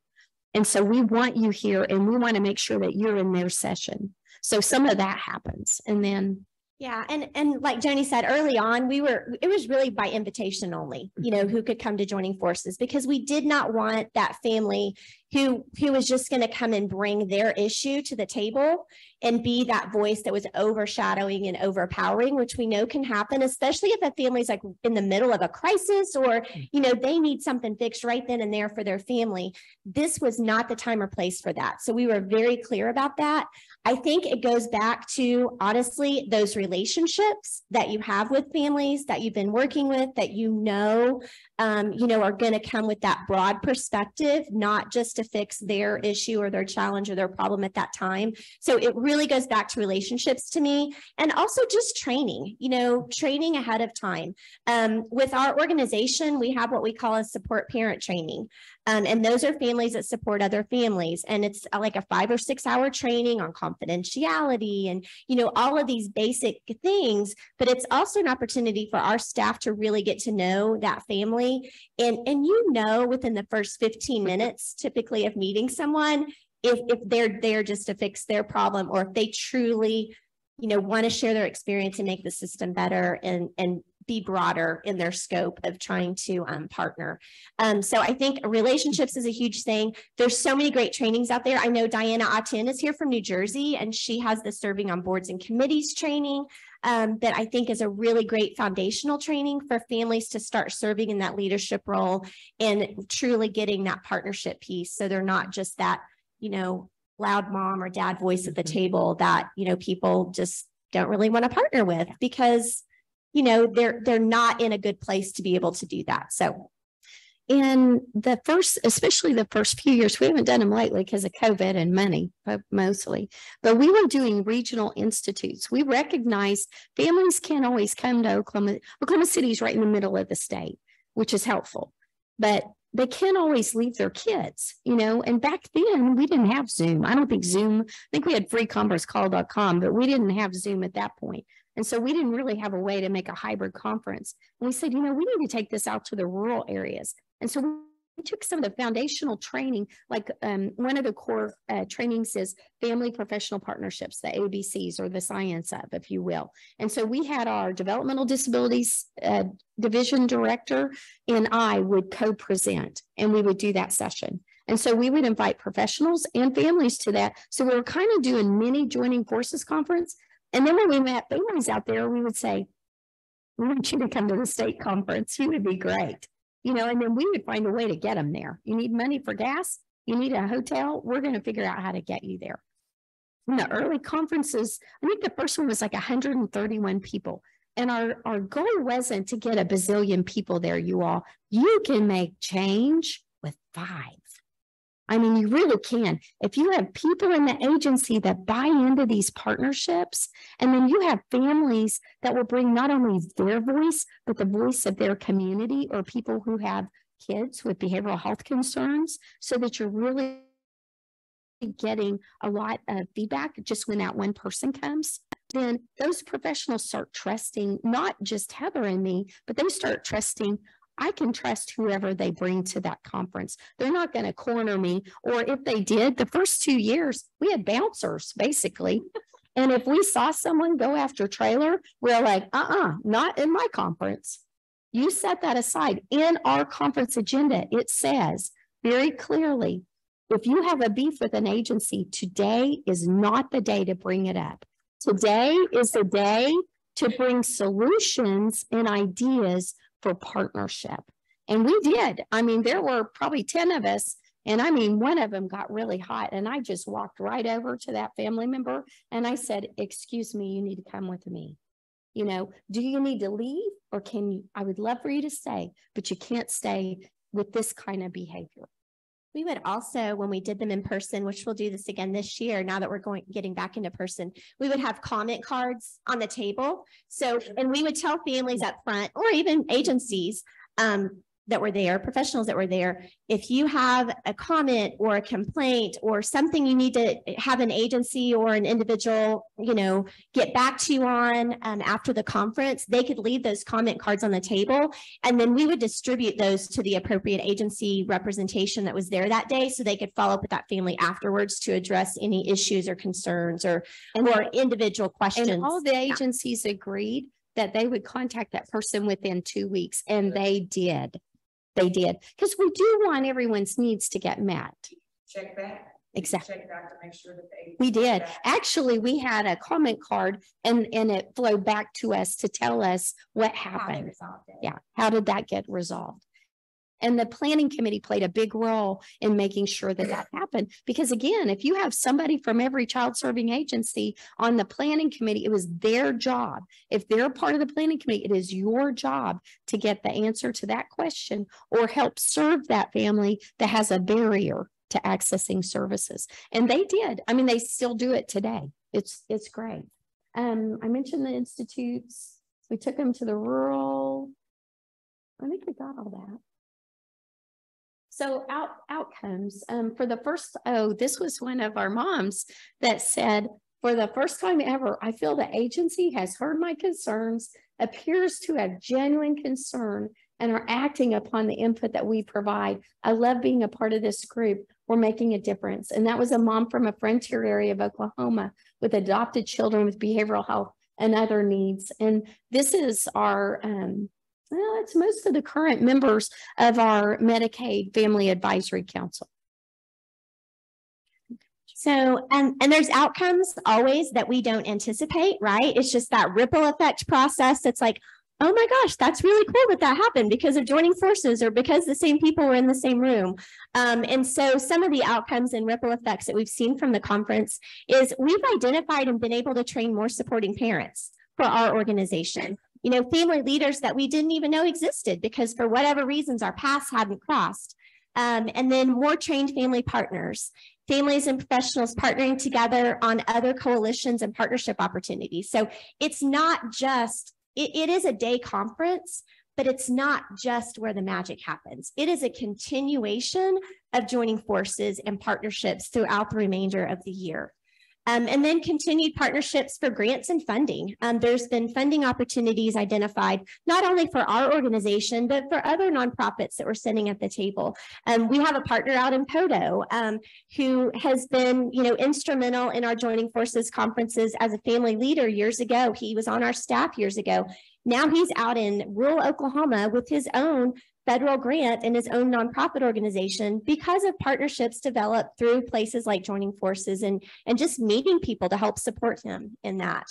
[SPEAKER 1] And so we want you here and we want to make sure that you're in their session. So some of that happens. And then,
[SPEAKER 4] Yeah, and and like Joni said early on, we were it was really by invitation only, you know, who could come to joining forces because we did not want that family who, who was just going to come and bring their issue to the table and be that voice that was overshadowing and overpowering, which we know can happen, especially if a family's like in the middle of a crisis or, you know, they need something fixed right then and there for their family. This was not the time or place for that. So we were very clear about that. I think it goes back to honestly those relationships that you have with families that you've been working with that you know, um, you know, are going to come with that broad perspective, not just to fix their issue or their challenge or their problem at that time. So it really goes back to relationships to me and also just training, you know, training ahead of time. Um, with our organization, we have what we call a support parent training. Um, and those are families that support other families. And it's uh, like a five or six hour training on confidentiality and, you know, all of these basic things. But it's also an opportunity for our staff to really get to know that family. And, and you know, within the first 15 minutes, typically of meeting someone, if, if they're there just to fix their problem or if they truly you know want to share their experience and make the system better and and be broader in their scope of trying to um, partner. Um, so I think relationships is a huge thing. There's so many great trainings out there. I know Diana Autin is here from New Jersey, and she has the serving on boards and committees training um, that I think is a really great foundational training for families to start serving in that leadership role and truly getting that partnership piece. So they're not just that, you know, loud mom or dad voice at the table that, you know, people just don't really want to partner with because you know, they're they're not in a good place to be able to do that. So
[SPEAKER 1] in the first, especially the first few years, we haven't done them lately because of COVID and money, but mostly. But we were doing regional institutes. We recognized families can't always come to Oklahoma. Oklahoma City is right in the middle of the state, which is helpful. But they can't always leave their kids, you know. And back then, we didn't have Zoom. I don't think Zoom, I think we had freeconferencecall.com, but we didn't have Zoom at that point. And so we didn't really have a way to make a hybrid conference. And we said, you know, we need to take this out to the rural areas. And so we took some of the foundational training, like um, one of the core uh, trainings is family professional partnerships, the ABCs or the science of, if you will. And so we had our developmental disabilities uh, division director and I would co-present and we would do that session. And so we would invite professionals and families to that. So we were kind of doing mini joining forces conference and then when we met families out there, we would say, we want you to come to the state conference. You would be great. You know, and then we would find a way to get them there. You need money for gas? You need a hotel? We're going to figure out how to get you there. In the early conferences, I think the first one was like 131 people. And our, our goal wasn't to get a bazillion people there, you all. You can make change with five. I mean, you really can. If you have people in the agency that buy into these partnerships, and then you have families that will bring not only their voice, but the voice of their community or people who have kids with behavioral health concerns, so that you're really getting a lot of feedback just when that one person comes, then those professionals start trusting not just Heather and me, but they start trusting I can trust whoever they bring to that conference. They're not going to corner me. Or if they did, the first two years, we had bouncers basically. And if we saw someone go after Traylor, we're like, uh uh not in my conference. You set that aside. In our conference agenda, it says very clearly if you have a beef with an agency, today is not the day to bring it up. Today is the day to bring solutions and ideas for partnership. And we did. I mean, there were probably 10 of us. And I mean, one of them got really hot. And I just walked right over to that family member and I said, Excuse me, you need to come with me. You know, do you need to leave or can you? I would love for you to stay, but you can't stay with this kind of behavior.
[SPEAKER 4] We would also, when we did them in person, which we'll do this again this year, now that we're going getting back into person, we would have comment cards on the table. So, and we would tell families up front or even agencies, um, that were there, professionals that were there, if you have a comment or a complaint or something you need to have an agency or an individual, you know, get back to you on um, after the conference, they could leave those comment cards on the table. And then we would distribute those to the appropriate agency representation that was there that day so they could follow up with that family afterwards to address any issues or concerns or, or individual questions.
[SPEAKER 1] And all the agencies yeah. agreed that they would contact that person within two weeks, and they did they did because we do want everyone's needs to get met.
[SPEAKER 5] check back.
[SPEAKER 1] Exactly.
[SPEAKER 5] Check back to make sure that they.
[SPEAKER 1] We did.
[SPEAKER 5] back.
[SPEAKER 1] Actually, we had a comment card and, and it flowed back to us to tell us what
[SPEAKER 4] how
[SPEAKER 1] happened.
[SPEAKER 4] it.
[SPEAKER 1] Yeah, how did that get resolved? And the planning committee played a big role in making sure that that happened. Because again, if you have somebody from every child serving agency on the planning committee, it was their job. If they're part of the planning committee, it is your job to get the answer to that question or help serve that family that has a barrier to accessing services. And they did. I mean, they still do it today. It's, it's great. Um, I mentioned the institutes. We took them to the rural. I think we got all that. So out, outcomes, um, for the first, oh, this was one of our moms that said, for the first time ever, I feel the agency has heard my concerns, appears to have genuine concern and are acting upon the input that we provide. I love being a part of this group. We're making a difference. And that was a mom from a frontier area of Oklahoma with adopted children with behavioral health and other needs. And this is our, um, well, it's most of the current members of our Medicaid Family Advisory Council.
[SPEAKER 4] So, and, and there's outcomes always that we don't anticipate, right? It's just that ripple effect process. It's like, oh my gosh, that's really cool that that happened because of joining forces or because the same people were in the same room. Um, and so some of the outcomes and ripple effects that we've seen from the conference is we've identified and been able to train more supporting parents for our organization. You know, family leaders that we didn't even know existed because for whatever reasons our paths hadn't crossed. Um, and then more trained family partners families and professionals partnering together on other coalitions and partnership opportunities. So it's not just, it, it is a day conference, but it's not just where the magic happens. It is a continuation of joining forces and partnerships throughout the remainder of the year. Um, and then continued partnerships for grants and funding. Um, there's been funding opportunities identified, not only for our organization, but for other nonprofits that we're sitting at the table. Um, we have a partner out in Poteau um, who has been, you know, instrumental in our joining forces conferences as a family leader years ago. He was on our staff years ago. Now he's out in rural Oklahoma with his own federal grant in his own nonprofit organization because of partnerships developed through places like joining forces and, and just meeting people to help support him in that.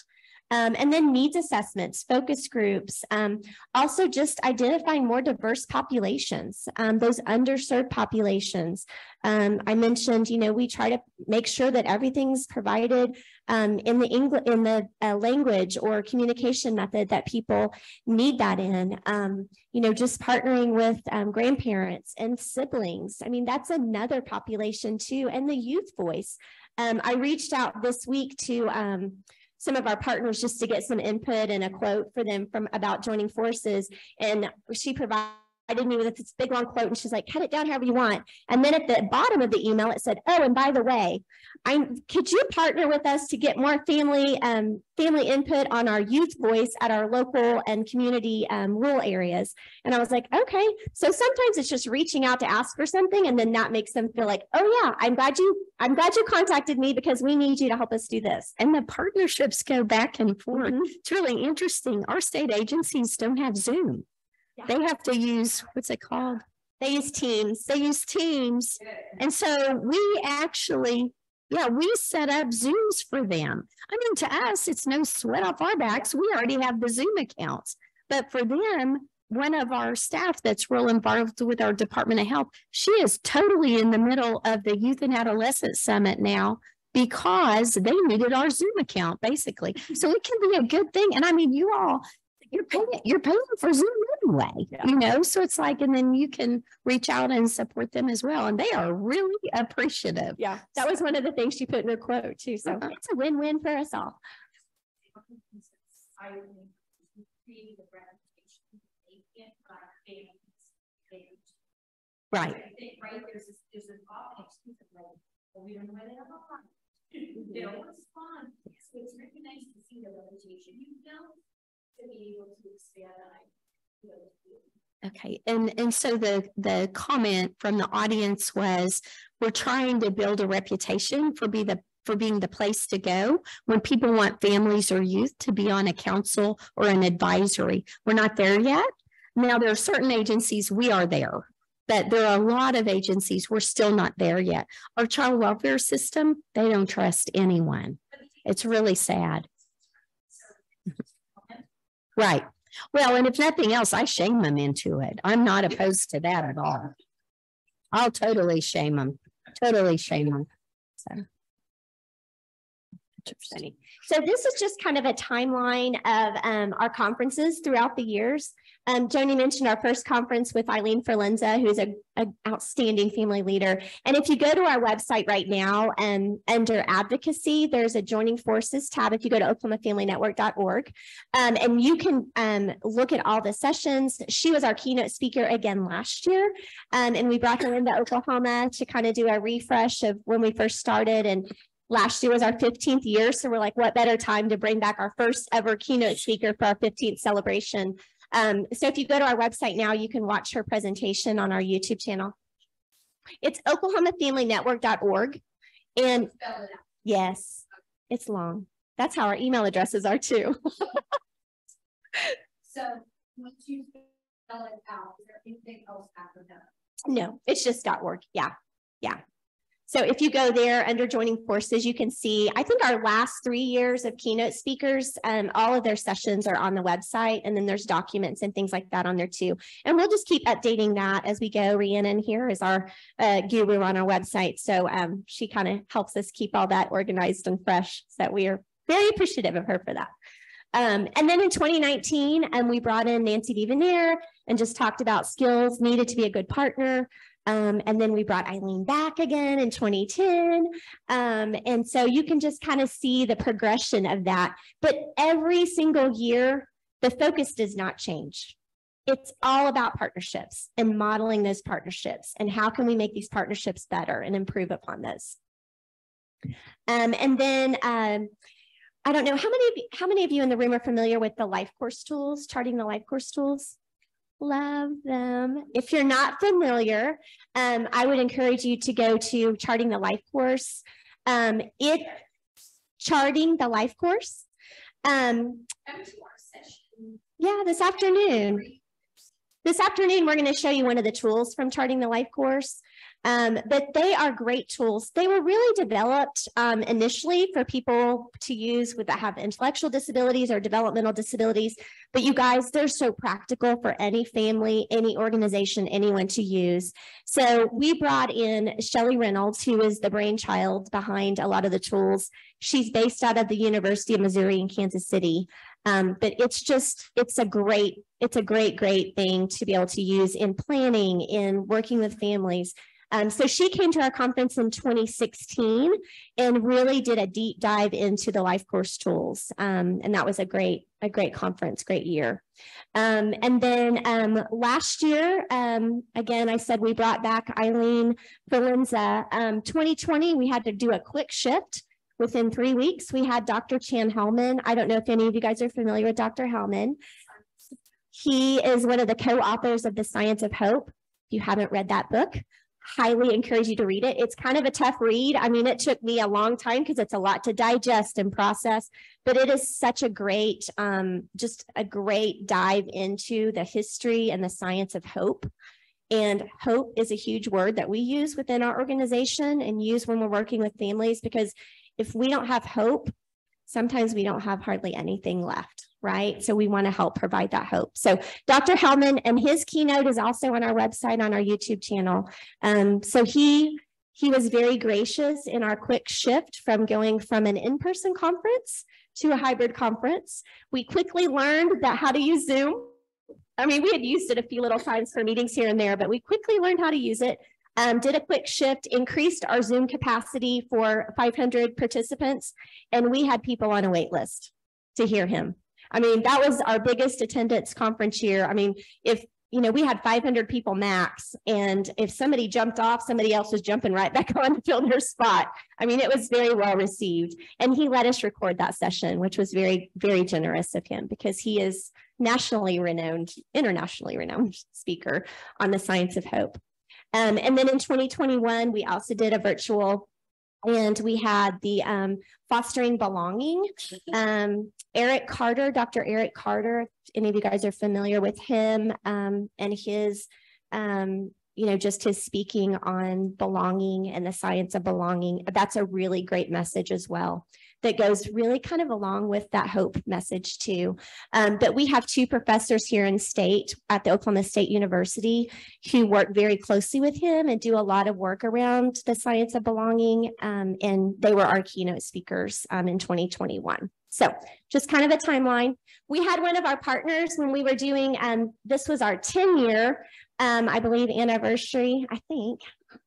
[SPEAKER 4] Um, and then needs assessments, focus groups, um, also just identifying more diverse populations, um, those underserved populations. Um, I mentioned, you know, we try to make sure that everything's provided um, in the English in the uh, language or communication method that people need that in. Um, you know, just partnering with grandparents and siblings. I mean, that's another population too, and the youth voice. I reached out this week to some of our partners just to get some input and a quote for them from about joining forces. And she provided me with this big long quote and she's like, cut it down however you want. And then at the bottom of the email, it said, oh, and by the way, I could you partner with us to get more family um, family input on our youth voice at our local and community um, rural areas? And I was like, okay. So sometimes it's just reaching out to ask for something, and then that makes them feel like, oh yeah, I'm glad you I'm glad you contacted me because we need you to help us do this.
[SPEAKER 1] And the partnerships go back and forth. It's really interesting. Our state agencies don't have Zoom. They have to use, what's it called?
[SPEAKER 4] They use Teams.
[SPEAKER 1] They use Teams. And so we actually, yeah, we set up Zooms for them. I mean, to us, it's no sweat off our backs. We already have the Zoom accounts. But for them, one of our staff that's real involved with our Department of Health, she is totally in the middle of the Youth and Adolescent Summit now because they needed our Zoom account, basically. So it can be a good thing. And I mean, you all, you're paying, you're paying for Zoom anyway, you know? So it's like, and then you can reach out and support them as well. And they are really appreciative.
[SPEAKER 4] Yeah, that was one of the things she put in her quote too. So
[SPEAKER 1] Uh-huh.
[SPEAKER 4] it's a win-win for us all. Right.
[SPEAKER 3] I created a reputation, they can't find families. They-
[SPEAKER 1] Right.
[SPEAKER 3] Think, right, there's this, there's an often excuse of like, we don't know where they're from. They don't respond, so it's really nice to see the reputation you built
[SPEAKER 1] Okay, and and so the the comment from the audience was, we're trying to build a reputation for be the for being the place to go when people want families or youth to be on a council or an advisory. We're not there yet. Now, there are certain agencies, we are there. But there are a lot of agencies, we're still not there yet. Our child welfare system, they don't trust anyone. It's really sad. Right. Well, and if nothing else, I shame them into it. I'm not opposed to that at all. I'll totally shame them, totally shame them. So.
[SPEAKER 4] So this is just kind of a timeline of um, our conferences throughout the years. Um, Joni mentioned our first conference with Eileen Forlenza, who's a, a, outstanding family leader. And if you go to our website right now, um, under advocacy, there's a joining forces tab. If you go to oklahomafamilynetwork.org, um, and you can um, look at all the sessions. She was our keynote speaker again last year, um, and we brought her into Oklahoma to kind of do a refresh of when we first started and Last year was our 15th year. So we're like, what better time to bring back our first ever keynote speaker for our 15th celebration. Um, so if you go to our website now, you can watch her presentation on our YouTube channel. It's oklahomafamilynetwork.org. And yes, it's long. That's how our email addresses are too.
[SPEAKER 2] So once you spell it out, is there anything else after that?
[SPEAKER 4] No, it's just .org. Yeah, yeah. So if you go there under joining forces, you can see, I think our last three years of keynote speakers, um, all of their sessions are on the website and then there's documents and things like that on there too. And we'll just keep updating that as we go. Rhiannon here is our uh, guru on our website. So um, she kind of helps us keep all that organized and fresh. So we are very appreciative of her for that. Um, and then in 2019, um, we brought in Nancy DiVenere and just talked about skills needed to be a good partner. Um, and then we brought Eileen back again in 2010. Um, and so you can just kind of see the progression of that. But every single year, the focus does not change. It's all about partnerships and modeling those partnerships and how can we make these partnerships better and improve upon those. Um, and then um, I don't know how many of you, how many of you in the room are familiar with the life course tools, charting the life course tools? Love them. If you're not familiar, um, I would encourage you to go to Charting the Life course. Um, it charting the life course. Um, yeah, this afternoon. This afternoon, we're going to show you one of the tools from Charting the Life course. Um, but they are great tools. They were really developed um, initially for people to use with that have intellectual disabilities or developmental disabilities. But you guys, they're so practical for any family, any organization, anyone to use. So we brought in Sheli Reynolds, who is the brainchild behind a lot of the tools. She's based out of the University of Missouri in Kansas City. Um, but it's just, it's a great, it's a great, great thing to be able to use in planning, in working with families. Um, so she came to our conference in 2016 and really did a deep dive into the life course tools. Um, and that was a great, a great conference, great year. Um, and then um, last year, um, again, I said we brought back Eileen Forlenza. 2020, um, we had to do a quick shift. Within three weeks, we had Dr. Chan Hellman. I don't know if any of you guys are familiar with Dr. Hellman. He is one of the co-authors of The Science of Hope. If you haven't read that book, highly encourage you to read it. It's kind of a tough read. I mean, it took me a long time because it's a lot to digest and process, but it is such a great, um, just a great dive into the history and the science of hope. And hope is a huge word that we use within our organization and use when we're working with families because if we don't have hope, sometimes we don't have hardly anything left right? So we want to help provide that hope. So Dr. Hellman and his keynote is also on our website on our YouTube channel. Um, so he he was very gracious in our quick shift from going from an in-person conference to a hybrid conference. We quickly learned that how to use Zoom. I mean, we had used it a few little times for meetings here and there, but we quickly learned how to use it. Um, did a quick shift, increased our Zoom capacity for 500 participants, and we had people on a wait list to hear him. I mean, that was our biggest attendance conference year. I mean, if you know, we had 500 people max, and if somebody jumped off, somebody else was jumping right back on to fill their spot. I mean, it was very well received, and he let us record that session, which was very, very generous of him because he is nationally renowned, internationally renowned speaker on the science of hope. Um, and then in 2021, we also did a virtual and we had the um, fostering belonging. Um, Eric Carter, Dr. Eric Carter, if any of you guys are familiar with him um, and his, um, you know, just his speaking on belonging and the science of belonging. That's a really great message as well that goes really kind of along with that hope message too. Um, but we have two professors here in state at the Oklahoma State University who work very closely with him and do a lot of work around the science of belonging. Um, and they were our keynote speakers um, in 2021. So just kind of a timeline. We had one of our partners when we were doing, um, this was our 10 year, um, I believe, anniversary, I think,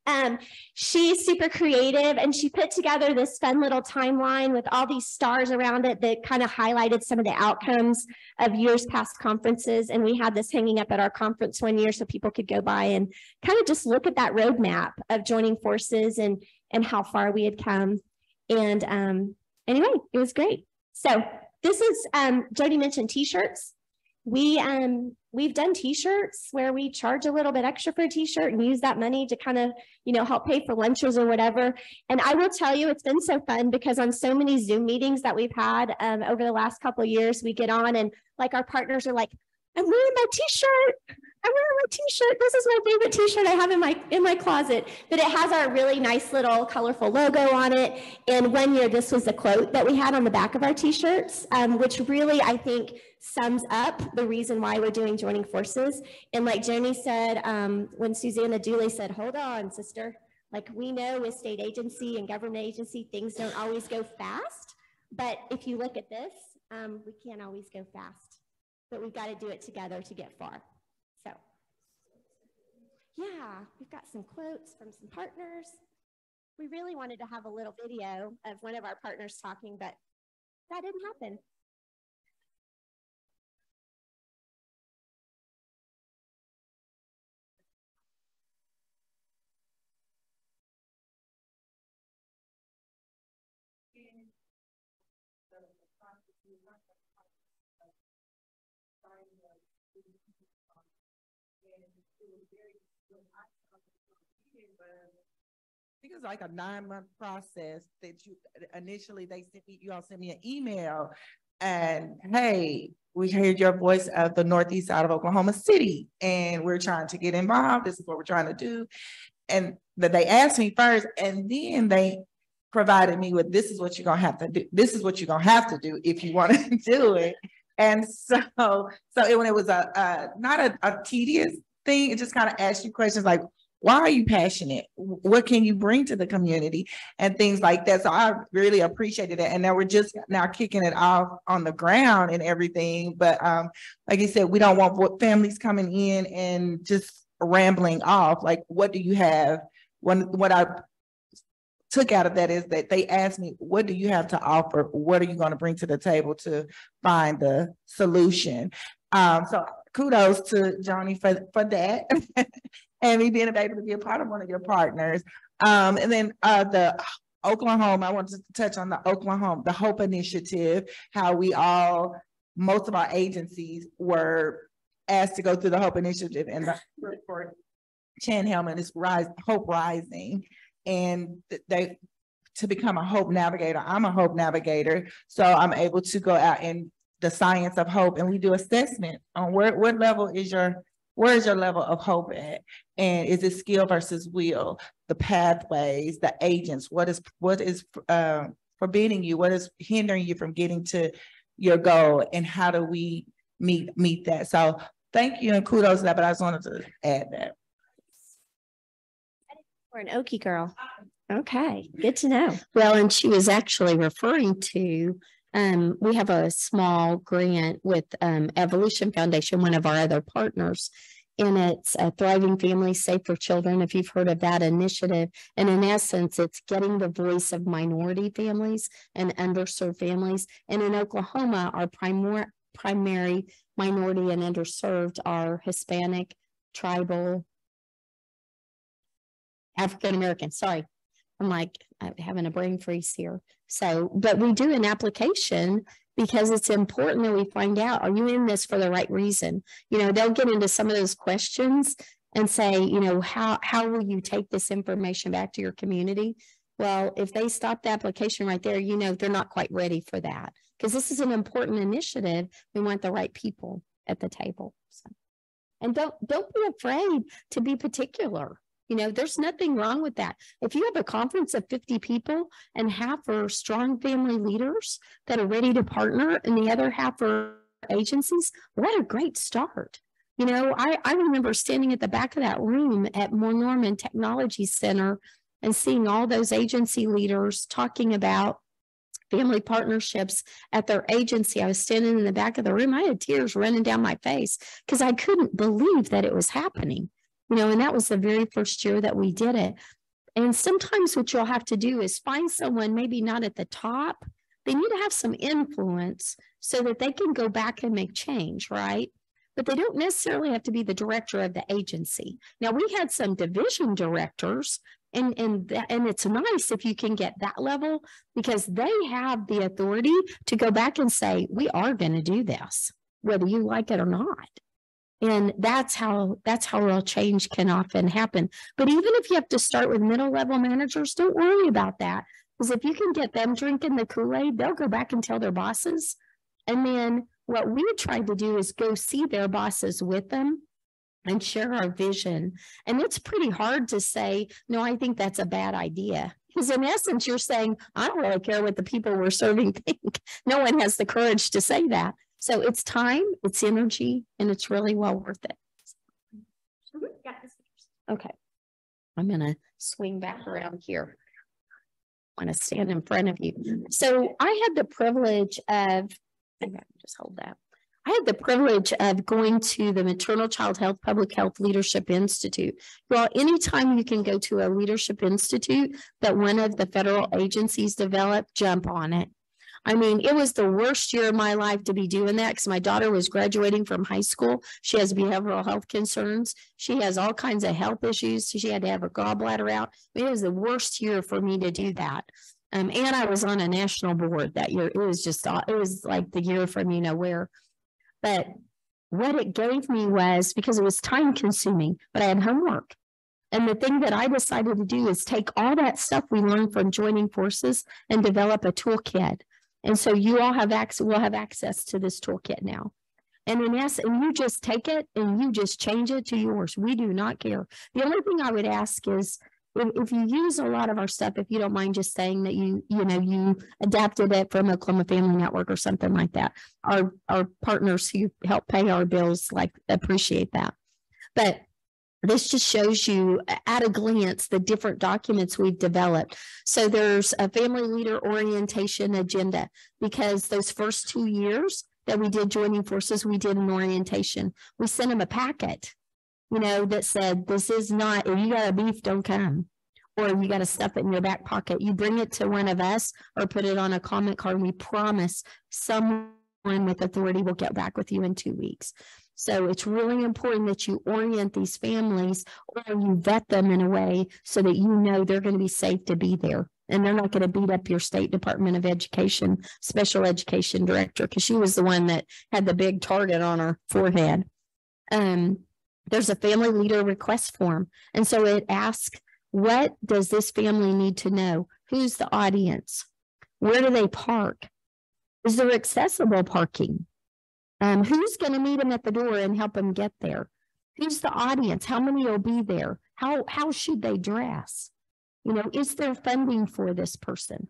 [SPEAKER 4] um, she's super creative and she put together this fun little timeline with all these stars around it that kind of highlighted some of the outcomes of years past conferences. And we had this hanging up at our conference one year so people could go by and kind of just look at that roadmap of joining forces and, and how far we had come. And um, anyway, it was great. So this is, um, Jody mentioned t-shirts. We um, we've done t-shirts where we charge a little bit extra for a t-shirt and use that money to kind of you know help pay for lunches or whatever. And i will tell you it's been so fun because on so many zoom meetings that we've had um, over the last couple years we get on and like our partners are like i'm wearing my t-shirt. I'm wearing my t-shirt. This is my favorite t-shirt i have in my in my closet. But it has our really nice little colorful logo on it. And one year this was a quote that we had on the back of our t-shirts um, which really i think sums up the reason why we're doing joining forces. And like Jenny said, um, when Susanna Dooley said, hold on, sister, like we know with state agency and government agency, things don't always go fast. But if you look at this, um, we can't always go fast, but we've got to do it together to get far. So yeah, we've got some quotes from some partners. We really wanted to have a little video of one of our partners talking, but that didn't happen.
[SPEAKER 5] I think it's like a nine month process that you initially they sent me, you all sent me an email and hey, we heard your voice of the northeast side of Oklahoma City and we're trying to get involved. This is what we're trying to do. And that they asked me first and then they provided me with this is what you're gonna have to do. This is what you're gonna have to do if you want to do it. And so, so it, when it was a, a not a, a tedious thing, just kind of asked you questions like, why are you passionate? What can you bring to the community and things like that? So I really appreciated it. And now we're just now kicking it off on the ground and everything. But um, like you said, we don't want families coming in and just rambling off. Like, what do you have? When what I took out of that is that they asked me, what do you have to offer? What are you going to bring to the table to find the solution? Um, so kudos to Johnny for, for that and me being able to be a part of one of your partners. Um, and then uh, the Oklahoma, I wanted to touch on the Oklahoma, the HOPE initiative, how we all, most of our agencies were asked to go through the HOPE initiative and the for Chan Hellman is Rise, Hope Rising and they to become a hope navigator. I'm a hope navigator, so I'm able to go out in the science of hope, and we do assessment on where what level is your where is your level of hope at, and is it skill versus will, the pathways, the agents, what is what is uh, forbidding you, what is hindering you from getting to your goal, and how do we meet meet that? So thank you and kudos to that, but I just wanted to add that.
[SPEAKER 4] we're an Okie girl. Okay, good to know.
[SPEAKER 1] Well, and she was actually referring to, um, we have a small grant with um, Evolution Foundation, one of our other partners. And it's a Thriving Families Safer Children, if you've heard of that initiative. And in essence, it's getting the voice of minority families and underserved families. And in Oklahoma, our primor- primary minority and underserved are Hispanic, tribal, African American, sorry. I'm like I'm having a brain freeze here. So, but we do an application because it's important that we find out are you in this for the right reason? You know, they'll get into some of those questions and say, you know, how how will you take this information back to your community? Well, if they stop the application right there, you know, they're not quite ready for that because this is an important initiative. We want the right people at the table. So. And don't, don't be afraid to be particular. You know, there's nothing wrong with that. If you have a conference of fifty people and half are strong family leaders that are ready to partner and the other half are agencies, what a great start. You know, I, I remember standing at the back of that room at Moore Norman Technology Center and seeing all those agency leaders talking about family partnerships at their agency. I was standing in the back of the room. I had tears running down my face because I couldn't believe that it was happening. You know, and that was the very first year that we did it. And sometimes what you'll have to do is find someone maybe not at the top. They need to have some influence so that they can go back and make change, right? But they don't necessarily have to be the director of the agency. Now we had some division directors and and that, and it's nice if you can get that level because they have the authority to go back and say we are going to do this whether you like it or not and that's how that's how real change can often happen but even if you have to start with middle level managers don't worry about that because if you can get them drinking the kool-aid they'll go back and tell their bosses and then what we tried to do is go see their bosses with them and share our vision. And it's pretty hard to say, no, I think that's a bad idea. Because in essence, you're saying, I don't really care what the people we're serving think. No one has the courage to say that. So it's time, it's energy, and it's really well worth it. Okay. I'm going to swing back around here. I want to stand in front of you. So I had the privilege of, just hold that. I had the privilege of going to the Maternal Child Health Public Health Leadership Institute. Well, anytime you can go to a leadership institute that one of the federal agencies developed, jump on it. I mean, it was the worst year of my life to be doing that because my daughter was graduating from high school. She has behavioral health concerns. She has all kinds of health issues. She had to have her gallbladder out. It was the worst year for me to do that. Um, and I was on a national board that year. It was just, it was like the year from you know where. But what it gave me was because it was time consuming, but I had homework. And the thing that I decided to do is take all that stuff we learned from joining forces and develop a toolkit. And so you all have access, will have access to this toolkit now. And in and you just take it and you just change it to yours. We do not care. The only thing I would ask is if, if you use a lot of our stuff, if you don't mind just saying that you, you know, you adapted it from Oklahoma Family Network or something like that. Our our partners who help pay our bills like appreciate that. But this just shows you at a glance the different documents we've developed. So there's a family leader orientation agenda because those first two years that we did joining forces, we did an orientation. We sent them a packet you know, that said, this is not, if you got a beef, don't come. Or you got to stuff it in your back pocket. You bring it to one of us or put it on a comment card. We promise someone with authority will get back with you in two weeks. So it's really important that you orient these families or you vet them in a way so that you know they're going to be safe to be there. And they're not going to beat up your state Department of Education special education director because she was the one that had the big target on her forehead. Um, there's a family leader request form. And so it asks, what does this family need to know? Who's the audience? Where do they park? Is there accessible parking? Um, who's going to meet them at the door and help them get there? Who's the audience? How many will be there? How, how should they dress? You know, is there funding for this person?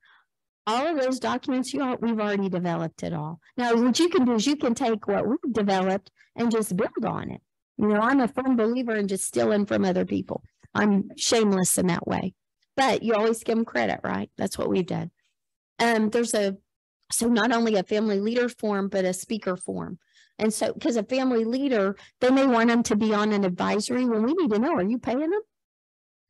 [SPEAKER 1] All of those documents, you all, we've already developed it all. Now, what you can do is you can take what we've developed and just build on it. You know, I'm a firm believer in just stealing from other people. I'm shameless in that way. But you always give them credit, right? That's what we've done. Um, there's a so not only a family leader form, but a speaker form. And so, because a family leader, they may want them to be on an advisory. When we need to know, are you paying them?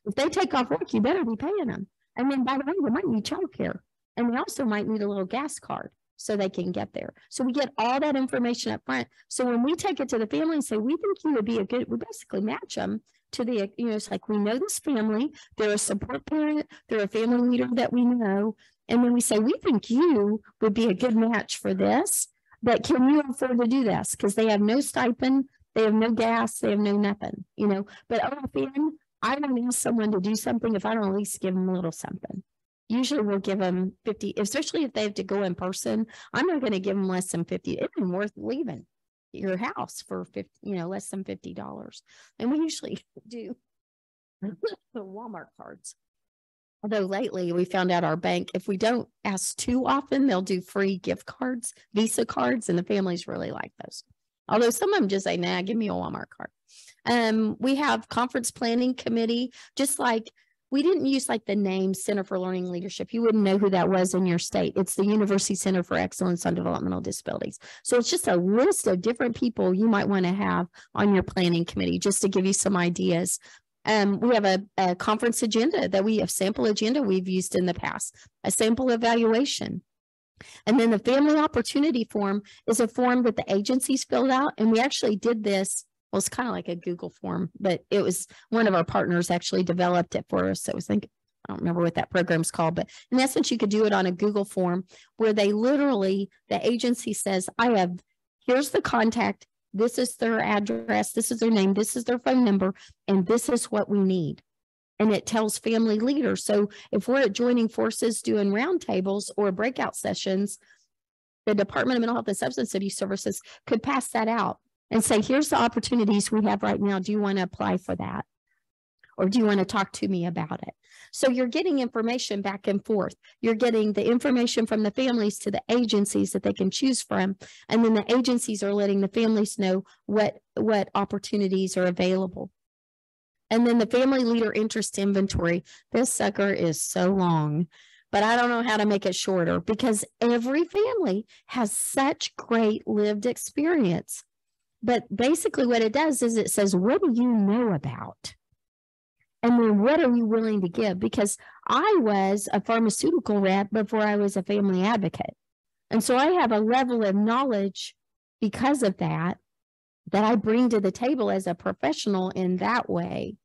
[SPEAKER 1] If they take off work, you better be paying them. And then, by the way, they might need childcare, and they also might need a little gas card so they can get there. So we get all that information up front. So when we take it to the family and say, we think you would be a good, we basically match them to the, you know, it's like we know this family, they're a support parent, they're a family leader that we know. And then we say, we think you would be a good match for this, but can you afford to do this? Because they have no stipend, they have no gas, they have no nothing, you know. But oh, often I don't ask someone to do something if I don't at least give them a little something usually we'll give them 50, especially if they have to go in person. I'm not going to give them less than 50. It isn't worth leaving. your house for fifty, you know, less than fifty dollars. And we usually do the Walmart cards. Although lately we found out our bank, if we don't ask too often, they'll do free gift cards, Visa cards, and the families really like those. Although some of them just say, nah, give me a Walmart card. Um, we have conference planning committee, just like we didn't use like the name Center for Learning Leadership. You wouldn't know who that was in your state. It's the University Center for Excellence on Developmental Disabilities. So it's just a list of different people you might want to have on your planning committee, just to give you some ideas. Um, we have a, a conference agenda that we have sample agenda we've used in the past, a sample evaluation. And then the family opportunity form is a form that the agencies filled out. And we actually did this well, it's kind of like a Google form, but it was one of our partners actually developed it for us. So it was think I don't remember what that program's called, but in essence, you could do it on a Google form where they literally the agency says, I have here's the contact, this is their address, this is their name, this is their phone number, and this is what we need. And it tells family leaders. So if we're at joining forces doing roundtables or breakout sessions, the Department of Mental Health and Substance Abuse Services could pass that out and say, here's the opportunities we have right now. Do you want to apply for that? Or do you want to talk to me about it? So you're getting information back and forth. You're getting the information from the families to the agencies that they can choose from. And then the agencies are letting the families know what, what opportunities are available. And then the family leader interest inventory. This sucker is so long, but I don't know how to make it shorter because every family has such great lived experience. But basically, what it does is it says, What do you know about? And then what are you willing to give? Because I was a pharmaceutical rep before I was a family advocate. And so I have a level of knowledge because of that that I bring to the table as a professional in that way.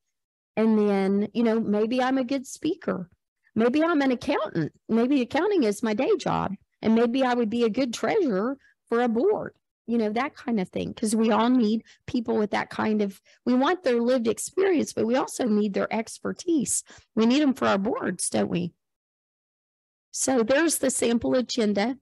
[SPEAKER 1] And then, you know, maybe I'm a good speaker. Maybe I'm an accountant. Maybe accounting is my day job. And maybe I would be a good treasurer for a board you know, that kind of thing. Because we all need people with that kind of, we want their lived experience, but we also need their expertise. We need them for our boards, don't we? So there's the sample agenda.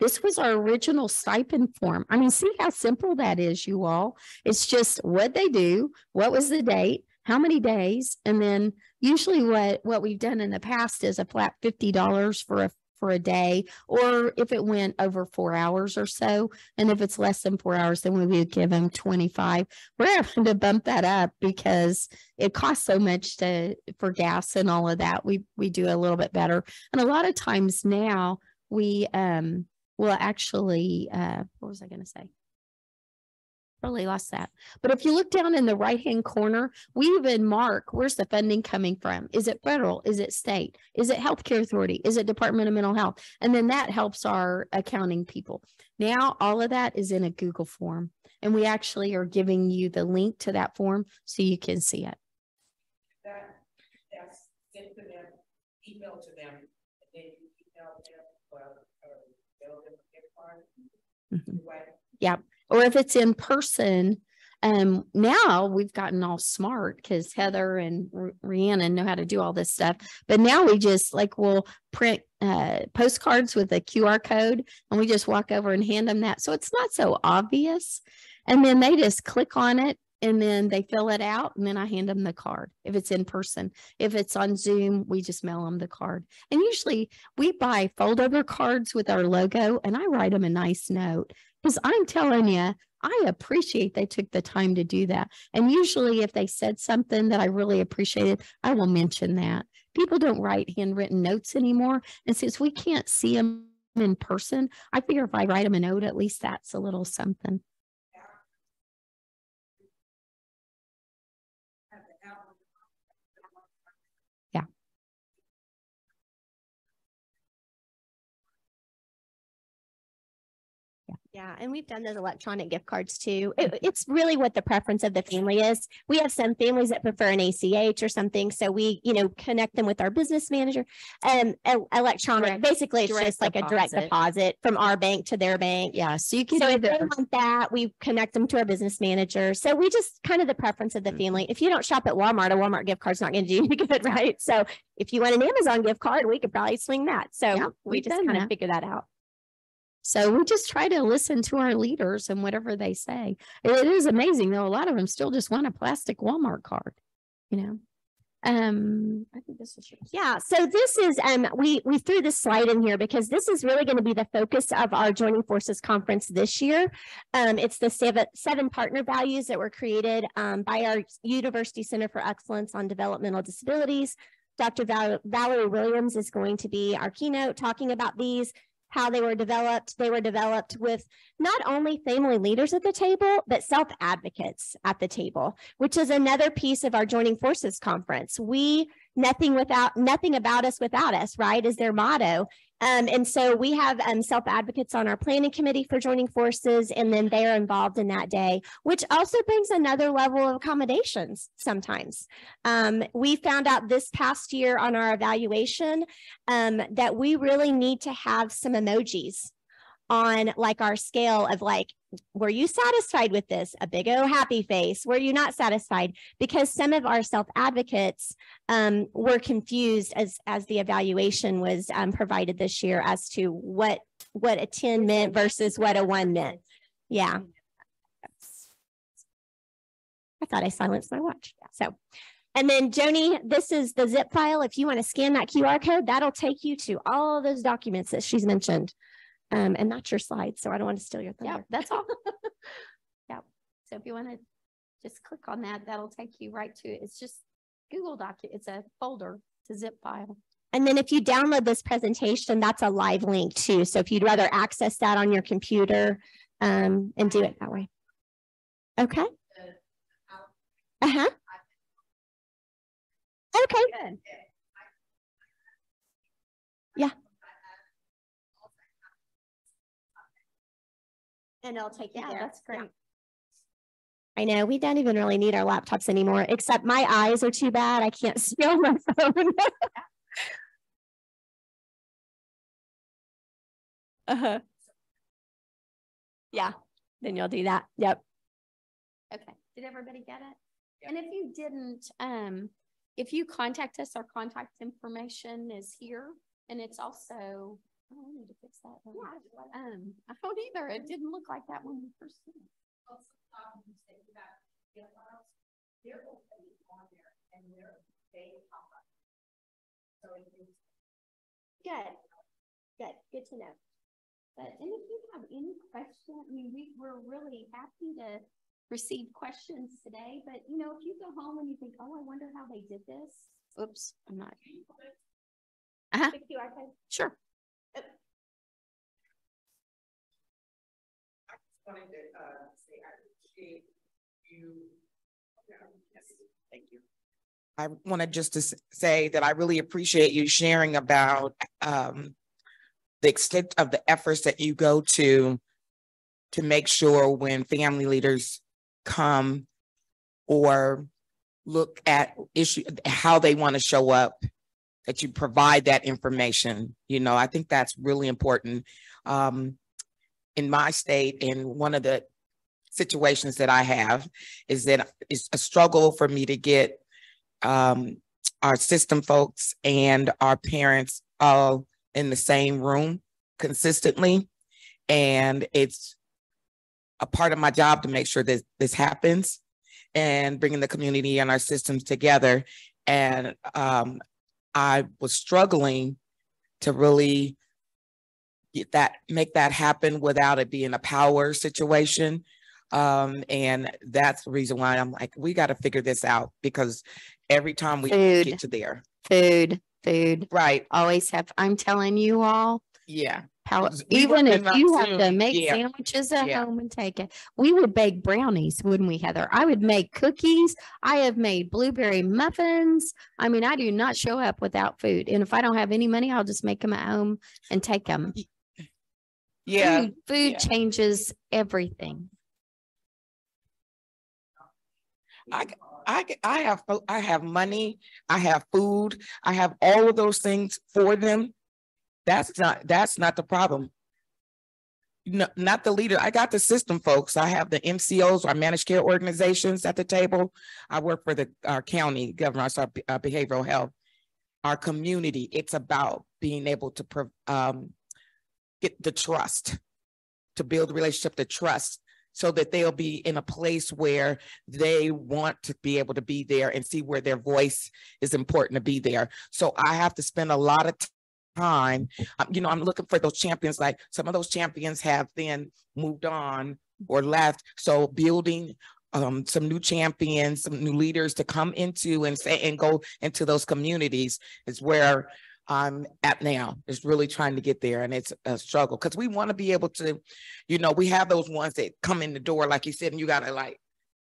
[SPEAKER 1] This was our original stipend form. I mean, see how simple that is, you all. It's just what they do, what was the date, how many days, and then usually what what we've done in the past is a flat $50 for a for a day, or if it went over four hours or so. And if it's less than four hours, then we would give them 25. We're having to bump that up because it costs so much to for gas and all of that. We we do a little bit better. And a lot of times now we um will actually uh what was I gonna say? Really lost that. But if you look down in the right hand corner, we even mark where's the funding coming from? Is it federal? Is it state? Is it healthcare authority? Is it Department of Mental Health? And then that helps our accounting people. Now all of that is in a Google form. And we actually are giving you the link to that form so you can see it.
[SPEAKER 5] That, that's sent to them, email to them, and then you email them, or, or, they'll get a card.
[SPEAKER 1] Mhm. Or if it's in person, um, now we've gotten all smart because Heather and R- know how to do all this stuff. But now we just like we'll print uh, postcards with a QR code and we just walk over and hand them that. So it's not so obvious. And then they just click on it and then they fill it out and then I hand them the card if it's in person. If it's on Zoom, we just mail them the card. And usually we buy fold over cards with our logo and I write them a nice note because I'm telling you, I appreciate they took the time to do that. And usually, if they said something that I really appreciated, I will mention that. People don't write handwritten notes anymore. And since we can't see them in person, I figure if I write them a note, at least that's a little something.
[SPEAKER 4] Yeah, and we've done those electronic gift cards too. It- it's really what the preference of the family is. We have some families that prefer an ACH or something, so we, you know, connect them with our business manager. And um, electronic,
[SPEAKER 1] Direct-
[SPEAKER 4] basically, it's just like a direct
[SPEAKER 1] deposit.
[SPEAKER 4] from our bank to their bank.
[SPEAKER 1] Yeah. So you can
[SPEAKER 4] So if they want that, we connect them to our business manager. So we just kind of the preference of the
[SPEAKER 1] Mm-hmm.
[SPEAKER 4] family. If you don't shop at Walmart, a Walmart gift card's not going to do you good, right? So if you want an Amazon gift card, we could probably swing that. So we
[SPEAKER 1] we've
[SPEAKER 4] just kind of figure that out.
[SPEAKER 1] So we just try to listen to our leaders and whatever they say. It is amazing though. A lot of them still just want a plastic Walmart card, you know? Um, I think this is yours.
[SPEAKER 4] Yeah, so this is, um, we, we threw this slide in here because this is really going to be the focus of our Joining Forces Conference this year. Um, it's the seven, seven partner values that were created, um, by our University Center for Excellence on Developmental Disabilities. Dr. Val- Valerie Williams is going to be our keynote talking about these, how they were developed. They were developed with not only family leaders at the table, but self advocates at the table, which is another piece of our Joining Forces Conference. We nothing without nothing about us without us, right? Is their motto. Um, and so we have um, self advocates on our planning committee for joining forces, and then they are involved in that day, which also brings another level of accommodations sometimes. Um, we found out this past year on our evaluation um, that we really need to have some emojis on like our scale of like were you satisfied with this? A big o happy face. Were you not satisfied? Because some of our self advocates um, were confused as as the evaluation was um, provided this year as to what what a 10 meant versus what a one meant. Yeah. I thought i silenced my watch. So and then Joni, this is the zip file. If you want to scan that QR code, that'll take you to all those documents that she's mentioned. Um, and that's your slide, so I don't want to steal your thunder.
[SPEAKER 1] Yeah, that's all. Yeah. So if you want to just click on that, that'll take you right to it. It's just Google Doc. It's a folder. It's a zip file.
[SPEAKER 4] And then if you download this presentation, that's a live link too. So if you'd rather access that on your computer um, and do it that way. Okay. Uh-huh. Okay.
[SPEAKER 1] Good.
[SPEAKER 4] Yeah. And I'll take you
[SPEAKER 1] Yeah,
[SPEAKER 4] there.
[SPEAKER 1] that's great.
[SPEAKER 4] I know, we don't even really need our laptops anymore, except my eyes are too bad. I can't see on my phone. Uh-huh. Yeah, then you'll do that. Yep.
[SPEAKER 1] Okay. Did everybody get it? And if you didn't, um, if you contact us, our contact information is here and it's also, oh, I need to fix that. don't Um, I don't either. It didn't look like that when we first. seen it.
[SPEAKER 3] Also, um, you say about the files, they're already on there and they're, they pop up. So it is.
[SPEAKER 4] Good. Good. Good to know.
[SPEAKER 1] But, and if you have any question, I mean, we, we're really happy to receive questions today, but you know, if you go home and you think, oh, I wonder how they did this. Oops, I'm not. Uh-huh,
[SPEAKER 4] The QR code.
[SPEAKER 1] sure.
[SPEAKER 6] Wanted to, uh, say I appreciate you. Yes, thank you. I wanted just to say that I really appreciate you sharing about, um, the extent of the efforts that you go to to make sure when family leaders come or look at issue, how they want to show up, that you provide that information. You know, I think that's really important. Um, in my state, and one of the situations that I have is that it's a struggle for me to get um, our system folks and our parents all in the same room consistently. And it's a part of my job to make sure that this happens and bringing the community and our systems together. And um, I was struggling to really that, make that happen without it being a power situation. Um, and that's the reason why I'm like, we got to figure this out because every time we
[SPEAKER 1] Food.
[SPEAKER 6] get to there,
[SPEAKER 1] Food, food,
[SPEAKER 6] right?
[SPEAKER 1] always have, I'm telling you all,
[SPEAKER 6] Yeah,
[SPEAKER 1] how,
[SPEAKER 6] we
[SPEAKER 1] even if you have to make
[SPEAKER 6] yeah,
[SPEAKER 1] sandwiches at
[SPEAKER 6] yeah.
[SPEAKER 1] home and take it, we would bake brownies, wouldn't we, Heather? I would make cookies. I have made blueberry muffins. I mean, I do not show up without food. And if I don't have any money, I'll just make them at home and take them.
[SPEAKER 6] Yeah.
[SPEAKER 1] Food, food
[SPEAKER 6] yeah.
[SPEAKER 1] changes everything.
[SPEAKER 6] I, I, I have, I have money, I have food, I have all of those things for them. That's not, that's not the problem. No, not the leader. I got the system folks. I have the MCOs, our managed care organizations at the table. I work for the, our county government, our uh, behavioral health. Our community, it's about being able to, um, get the trust to build relationship, to trust, so that they'll be in a place where they want to be able to be there and see where their voice is important to be there. So I have to spend a lot of time, um, you know, I'm looking for those champions, like some of those champions have then moved on or left. So building um, some new champions, some new leaders to come into and say, and go into those communities is where I'm at now, is really trying to get there. And it's a struggle because we want to be able to, you know, we have those ones that come in the door, like you said, and you got to like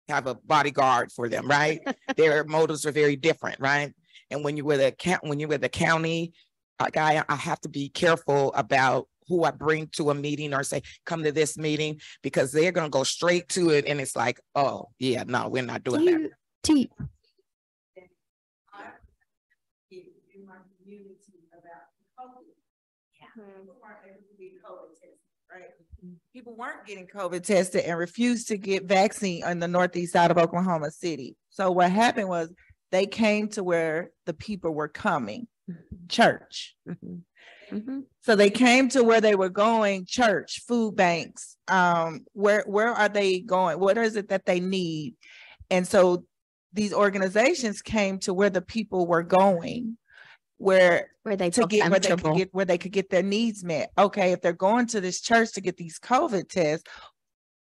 [SPEAKER 6] have a bodyguard for them, right? Their motives are very different, right? And when you're with a count, when you're with a county, uh, like I, I have to be careful about who I bring to a meeting or say, come to this meeting, because they're gonna go straight to it and it's like, oh, yeah, no, we're not
[SPEAKER 1] Do
[SPEAKER 6] doing that.
[SPEAKER 1] you, do you-
[SPEAKER 5] in, in my community about COVID. People weren't able to get COVID tested, right? People weren't getting COVID tested and refused to get vaccine on the northeast side of Oklahoma City. So what happened was they came to where the people were coming, church.
[SPEAKER 1] Mhm. Mhm.
[SPEAKER 5] So they came to where they were going, church, food banks. Um, where where are they going? What is it that they need? And so these organizations came to where the people were going, where
[SPEAKER 1] where they
[SPEAKER 5] to get where they could get where they could get their needs met. Okay, if they're going to this church to get these COVID tests,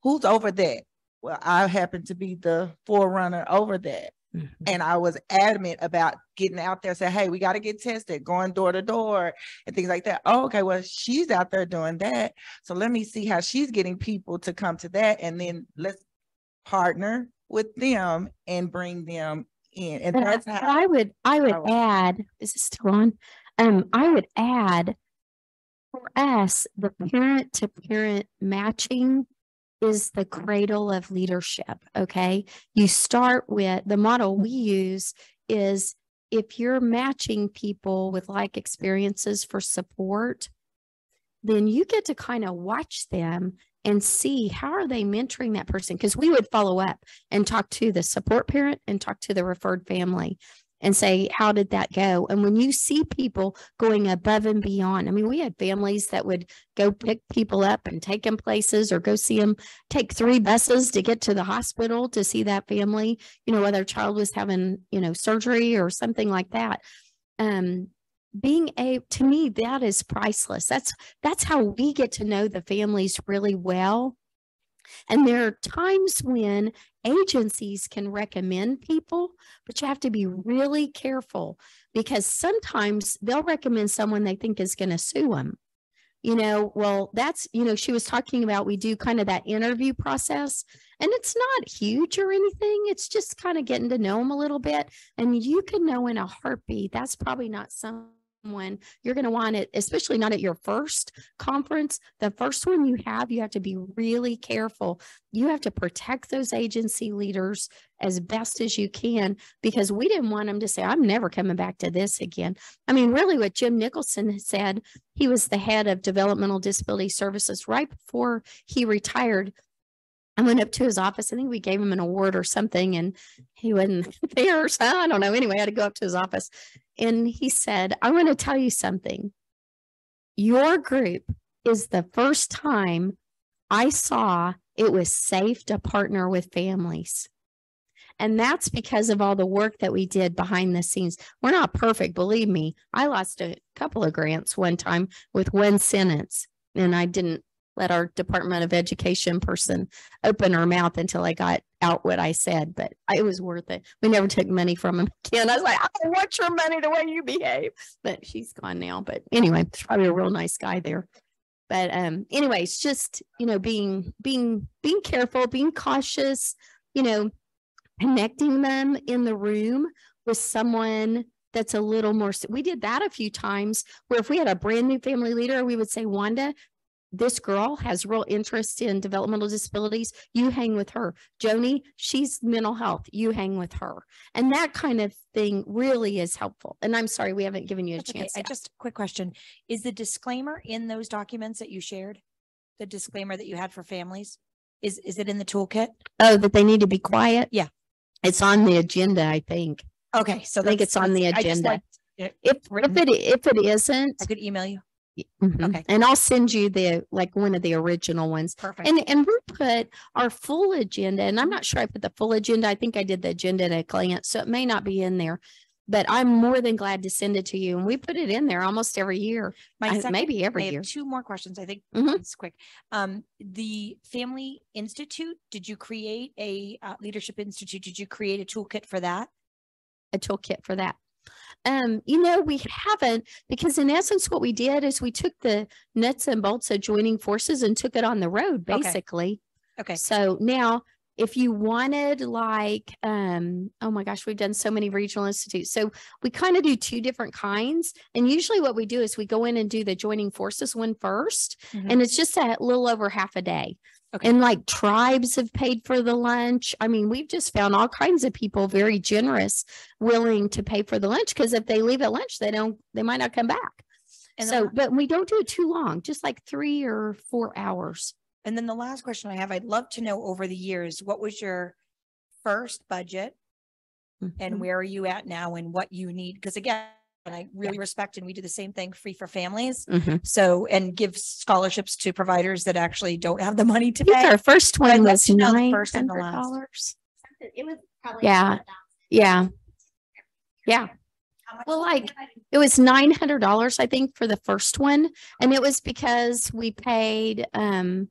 [SPEAKER 5] who's over that? Well, I happen to be the forerunner over that.
[SPEAKER 1] Mhm.
[SPEAKER 5] And I was adamant about getting out there, say, hey, we got to get tested, going door to door and things like that. Oh, okay, well, she's out there doing that. So let me see how she's getting people to come to that. And then let's partner with them and bring them And
[SPEAKER 1] But I,
[SPEAKER 5] that's
[SPEAKER 1] but
[SPEAKER 5] how,
[SPEAKER 1] I would, I would
[SPEAKER 5] I
[SPEAKER 1] add, is it still on? Um, I would add for us, the parent to parent matching is the cradle of leadership. Okay. You start with the model we use is if you're matching people with like experiences for support, then you get to kind of watch them and see how are they mentoring that person because we would follow up and talk to the support parent and talk to the referred family and say how did that go? And when you see people going above and beyond i mean we had families that would go pick people up and take them places or go see them take three buses to get to the hospital to see that family you know whether a child was having you know surgery or something like that. Um being a to me that is priceless that's that's how we get to know the families really well and there are times when agencies can recommend people, but you have to be really careful because sometimes they'll recommend someone they think is going to sue them. You know, well, that's, you know, she was talking about we do kind of that interview process and it's not huge or anything. It's just kind of getting to know them a little bit. And you can know in a heartbeat, that's probably not someone you're going to want it, especially not at your first conference. The first one you have, you have to be really careful you have to protect those agency leaders as best as you can because we didn't want them to say, I'm never coming back to this again. I mean, really, what Jim Nicholson said, he was the head of developmental disability services right before he retired. I went up to his office. I think we gave him an award or something, and he wasn't there. So I don't know. Anyway, I had to go up to his office. And he said, I want to tell you something. Your group is the first time I saw it was safe to partner with families. And that's because of all the work that we did behind the scenes. We're not perfect, believe me. I lost a couple of grants one time with one sentence, and I didn't let our Department of Education person open her mouth until I got out what I said, but it was worth it. We never took money from him again. I was like, I don't want your money the way you behave. But she's gone now. But anyway, he's probably a real nice guy there but um anyways just you know being being being careful being cautious you know connecting them in the room with someone that's a little more we did that a few times where if we had a brand new family leader we would say wanda this girl has real interest in developmental disabilities you hang with her joni she's mental health you hang with her and that kind of thing really is helpful and i'm sorry we haven't given you a
[SPEAKER 7] That's okay.
[SPEAKER 1] chance
[SPEAKER 7] I
[SPEAKER 1] yet.
[SPEAKER 7] just, quick question. Is the disclaimer in those documents that you shared? The disclaimer that you had for families? Is, is it in the toolkit?
[SPEAKER 1] oh that they need to be quiet
[SPEAKER 7] Yeah.
[SPEAKER 1] it's on the agenda i think
[SPEAKER 7] Okay, so
[SPEAKER 1] I think it's on the
[SPEAKER 7] that's- I just
[SPEAKER 1] agenda.
[SPEAKER 7] it
[SPEAKER 1] If, if it, if it isn't,
[SPEAKER 7] I could email you.
[SPEAKER 1] Mhm.
[SPEAKER 7] Okay.
[SPEAKER 1] And I'll send you the, like, one of the original ones.
[SPEAKER 7] Perfect.
[SPEAKER 1] And, and we put our full agenda, and I'm not sure I put the full agenda. I think I did the agenda at a glance, so it may not be in there. But I'm more than glad to send it to you. And we put it in there almost every year,
[SPEAKER 7] My second
[SPEAKER 1] maybe
[SPEAKER 7] I
[SPEAKER 1] every
[SPEAKER 7] have
[SPEAKER 1] year.
[SPEAKER 7] two more questions. I think
[SPEAKER 1] Mhm.
[SPEAKER 7] it's quick. Um, the Family Institute, did you create a uh, Leadership Institute? Did you create a toolkit for that?
[SPEAKER 1] a toolkit for that. Um, you know, we haven't, because in essence, what we did is we took the nuts and bolts of joining forces and took it on the road, basically.
[SPEAKER 7] Okay. okay.
[SPEAKER 1] So now, if you wanted like, um, oh my gosh, we've done so many regional institutes. So we kind of do two different kinds. And usually what we do is we go in and do the joining forces one first,
[SPEAKER 7] Mhm.
[SPEAKER 1] and it's just a little over half a day.
[SPEAKER 7] Okay.
[SPEAKER 1] And like tribes have paid for the lunch. I mean, we've just found all kinds of people very generous, willing to pay for the lunch because if they leave at lunch, they don't, they might not come back.
[SPEAKER 7] And
[SPEAKER 1] So,
[SPEAKER 7] then,
[SPEAKER 1] but we don't do it too long, just like three or four hours.
[SPEAKER 7] and then the last question I have, I'd love to know over the years, what was your first budget? And
[SPEAKER 1] Mhm.
[SPEAKER 7] where are you at now and what you need? Because again, I really respect and we do the same thing, free for families.
[SPEAKER 1] Mhm.
[SPEAKER 7] So, and give scholarships to providers that actually don't have the money to
[SPEAKER 1] I think
[SPEAKER 7] pay.
[SPEAKER 1] our first one was
[SPEAKER 7] to know the
[SPEAKER 1] nine
[SPEAKER 7] first and the last.
[SPEAKER 1] dollars.
[SPEAKER 4] It was probably.
[SPEAKER 1] Yeah.
[SPEAKER 4] about.
[SPEAKER 1] Yeah, yeah. Well, like, it was nine hundred dollars, I think, for the first one. And it was because we paid, um,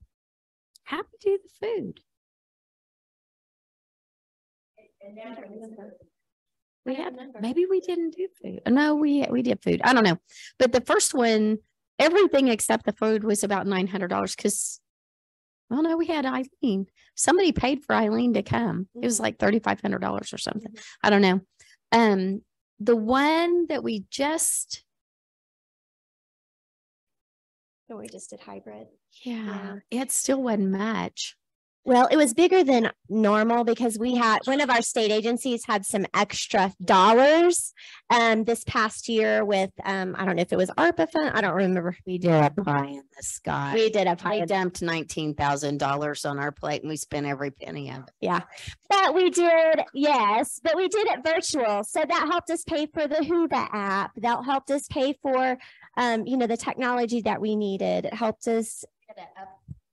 [SPEAKER 1] how to do the food. We had, maybe we didn't do food. No, we, we did food. I don't know. But the first one, everything except the food was about nine hundred dollars because, well, no, we had Eileen. Somebody paid for Eileen to come. It was
[SPEAKER 4] Mhm.
[SPEAKER 1] like thirty-five hundred dollars or something. I don't know. Um, the one that we just,
[SPEAKER 4] So we just did hybrid.
[SPEAKER 1] yeah, it still wasn't much.
[SPEAKER 4] Well, it was bigger than normal because we had, one of our state agencies had some extra dollars um, this past year with, um, I don't know if it was ARPA fund, I don't remember.
[SPEAKER 1] We did a pie in the sky.
[SPEAKER 4] We did a pie,
[SPEAKER 1] dumped nineteen thousand dollars on our plate and we spent every penny of it.
[SPEAKER 4] Yeah, but we did, yes, but we did it virtual. So that helped us pay for the Whova app. That helped us pay for, um, you know, the technology that we needed. It helped us.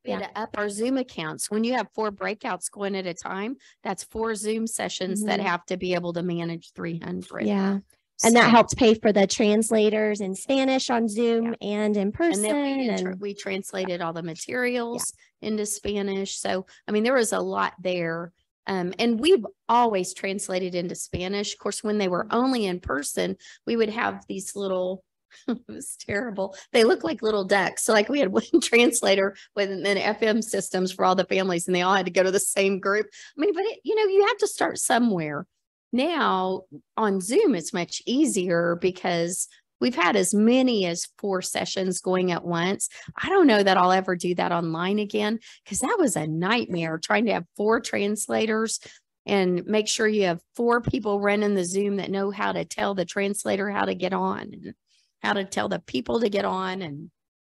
[SPEAKER 1] We had to up our Zoom accounts. When you have four breakouts going at a time, that's four Zoom sessions that
[SPEAKER 4] Mhm.
[SPEAKER 1] have to be able to manage three hundred.
[SPEAKER 4] Yeah. And that helped pay for the translators in Spanish on Zoom and in
[SPEAKER 1] And
[SPEAKER 4] person.
[SPEAKER 1] then we,
[SPEAKER 4] and-
[SPEAKER 1] we translated all the materials into Spanish. So, I mean, there was a lot there. Um, and we've always translated into Spanish. Of course, when they were
[SPEAKER 4] Mm-hmm.
[SPEAKER 1] only in person, we would have these little, it was terrible. They look like little ducks. So like we had one translator with an FM systems for all the families and they all had to go to the same group. I mean, but it, you know, you have to start somewhere. Now on Zoom, it's much easier because we've had as many as four sessions going at once. I don't know that I'll ever do that online again because that was a nightmare trying to have four translators and make sure you have four people running the Zoom that know how to tell the translator how to get on how to tell the people to get on and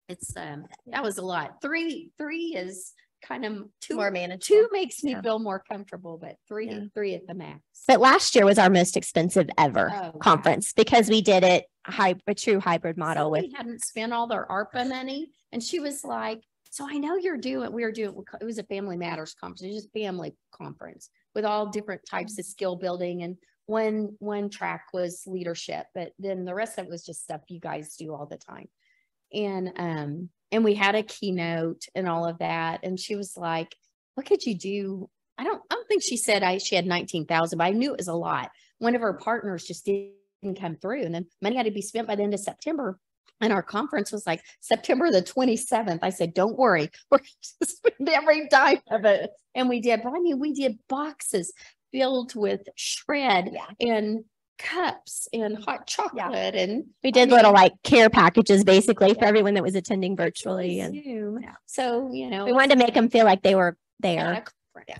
[SPEAKER 1] it's um that was a lot. Three three is kind of two
[SPEAKER 4] More manageable.
[SPEAKER 1] two makes me
[SPEAKER 4] Yeah.
[SPEAKER 1] feel more comfortable, but three
[SPEAKER 4] Yeah.
[SPEAKER 1] three at the max.
[SPEAKER 4] But last year was our most expensive ever
[SPEAKER 1] Oh, wow.
[SPEAKER 4] conference because we did it hy- a true hybrid model with.
[SPEAKER 1] Somebody Hadn't spent all their ARPA money and she was like, so I know you're doing, we were doing, it was a Family Matters conference, it was just family conference with all different types of skill building and one, one track was leadership, but then the rest of it was just stuff you guys do all the time. And, um, and we had a keynote and all of that. And she was like, what could you do? I don't, I don't think she said I, she had nineteen thousand, but I knew it was a lot. One of her partners just didn't come through and then money had to be spent by the end of September. And our conference was like September the twenty-seventh. I said, don't worry, we're going to spend every dime of it. And we did, but I mean, we did boxes filled with shred
[SPEAKER 4] Yeah.
[SPEAKER 1] and cups and hot chocolate and
[SPEAKER 4] We did
[SPEAKER 1] I
[SPEAKER 4] little like care packages basically for everyone that was attending virtually and. Yeah.
[SPEAKER 1] So, you know.
[SPEAKER 4] we wanted to make them feel like they were there.
[SPEAKER 1] Yeah.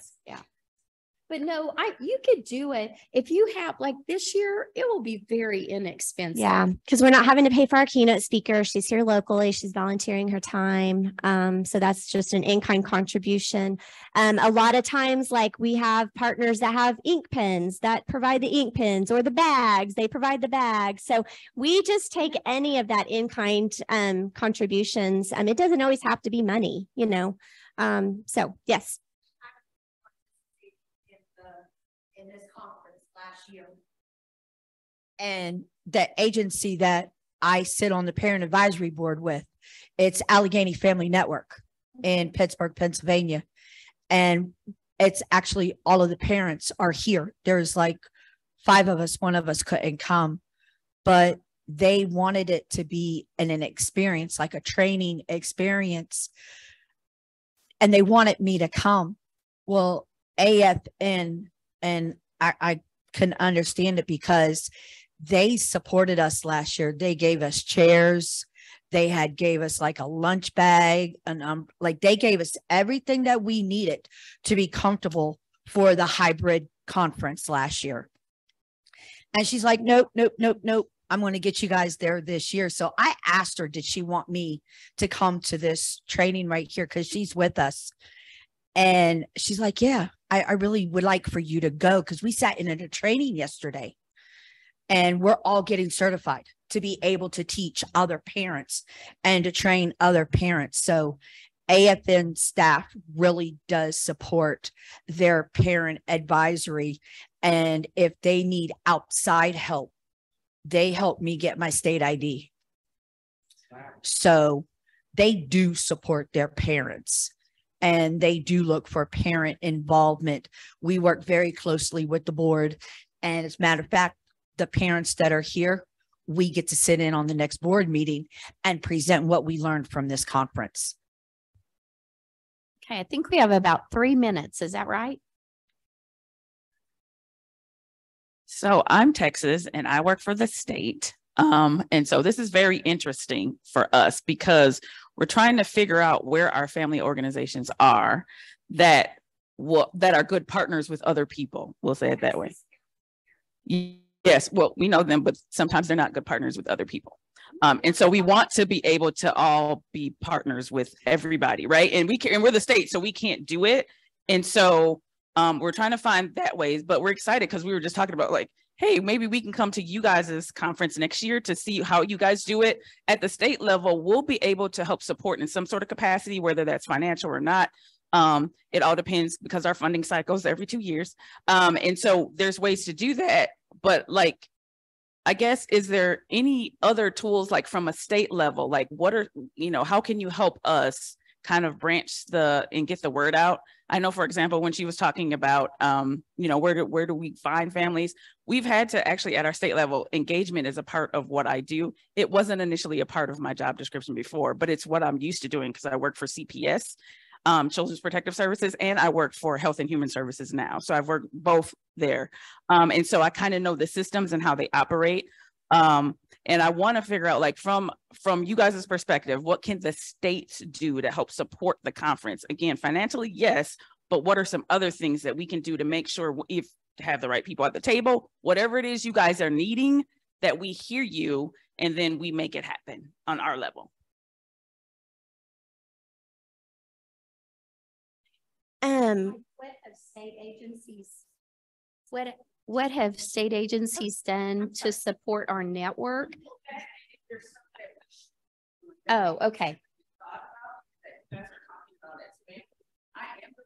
[SPEAKER 1] But no, I, you could do it. If you have, like this year, it will be very inexpensive.
[SPEAKER 4] Yeah, because we're not having to pay for our keynote speaker. She's here locally. She's volunteering her time. Um, so that's just an in-kind contribution. Um, a lot of times, like we have partners that have ink pens that provide the ink pens or the bags. They provide the bags. So we just take any of that in-kind um, contributions. Um, it doesn't always have to be money, you know. Um, so yes.
[SPEAKER 2] in the, in this conference last year.
[SPEAKER 8] And the agency that I sit on the parent advisory board with, it's Allegheny Family Network in Pittsburgh, Pennsylvania. And it's actually all of the parents are here. There's like five of us, one of us couldn't come, but they wanted it to be an, an experience, like a training experience. And they wanted me to come. Well, AFN, and I, I can understand it because they supported us last year. They gave us chairs. They had gave us like a lunch bag and um like they gave us everything that we needed to be comfortable for the hybrid conference last year. And she's like, nope, nope, nope, nope. I'm going to get you guys there this year. So I asked her, did she want me to come to this training right here? Cause she's with us. And she's like, yeah, I, I really would like for you to go. Cause we sat in a training yesterday and we're all getting certified to be able to teach other parents and to train other parents. So AFN staff really does support their parent advisory. And if they need outside help, they help me get my state ID. So they do support their parents and they do look for parent involvement. We work very closely with the board. And as a matter of fact, the parents that are here, we get to sit in on the next board meeting and present what we learned from this conference.
[SPEAKER 1] Okay, I think we have about three minutes. Is that right?
[SPEAKER 9] So I'm Texas and I work for the state. Um, and so this is very interesting for us because we're trying to figure out where our family organizations are that will that are good partners with other people. We'll say it that way. Yes, well, we know them, but sometimes they're not good partners with other people. Um, and so we want to be able to all be partners with everybody, right? And we can, and we're the state, so we can't do it. And so um, we're trying to find that ways, but we're excited because we were just talking about like, hey, maybe we can come to you guys' conference next year to see how you guys do it at the state level. We'll be able to help support in some sort of capacity, whether that's financial or not. Um, it all depends because our funding cycles every two years. Um, and so there's ways to do that, but like, I guess, is there any other tools like from a state level? Like what are, you know, how can you help us kind of branch the and get the word out? I know, for example, when she was talking about, um, you know, where do, where do we find families? We've had to actually at our state level, engagement is a part of what I do. It wasn't initially a part of my job description before, but it's what I'm used to doing because I work for CPS um, Children's Protective Services, and I work for Health and Human Services now. So I've worked both there. Um, and so I kind of know the systems and how they operate. Um, and I want to figure out like from from you guys' perspective, what can the states do to help support the conference? Again, financially, yes, but what are some other things that we can do to make sure if have the right people at the table, whatever it is you guys are needing, that we hear you and then we make it happen on our level.
[SPEAKER 4] Um,
[SPEAKER 1] What have state agencies? What, what have state agencies done to support our network? Oh, okay.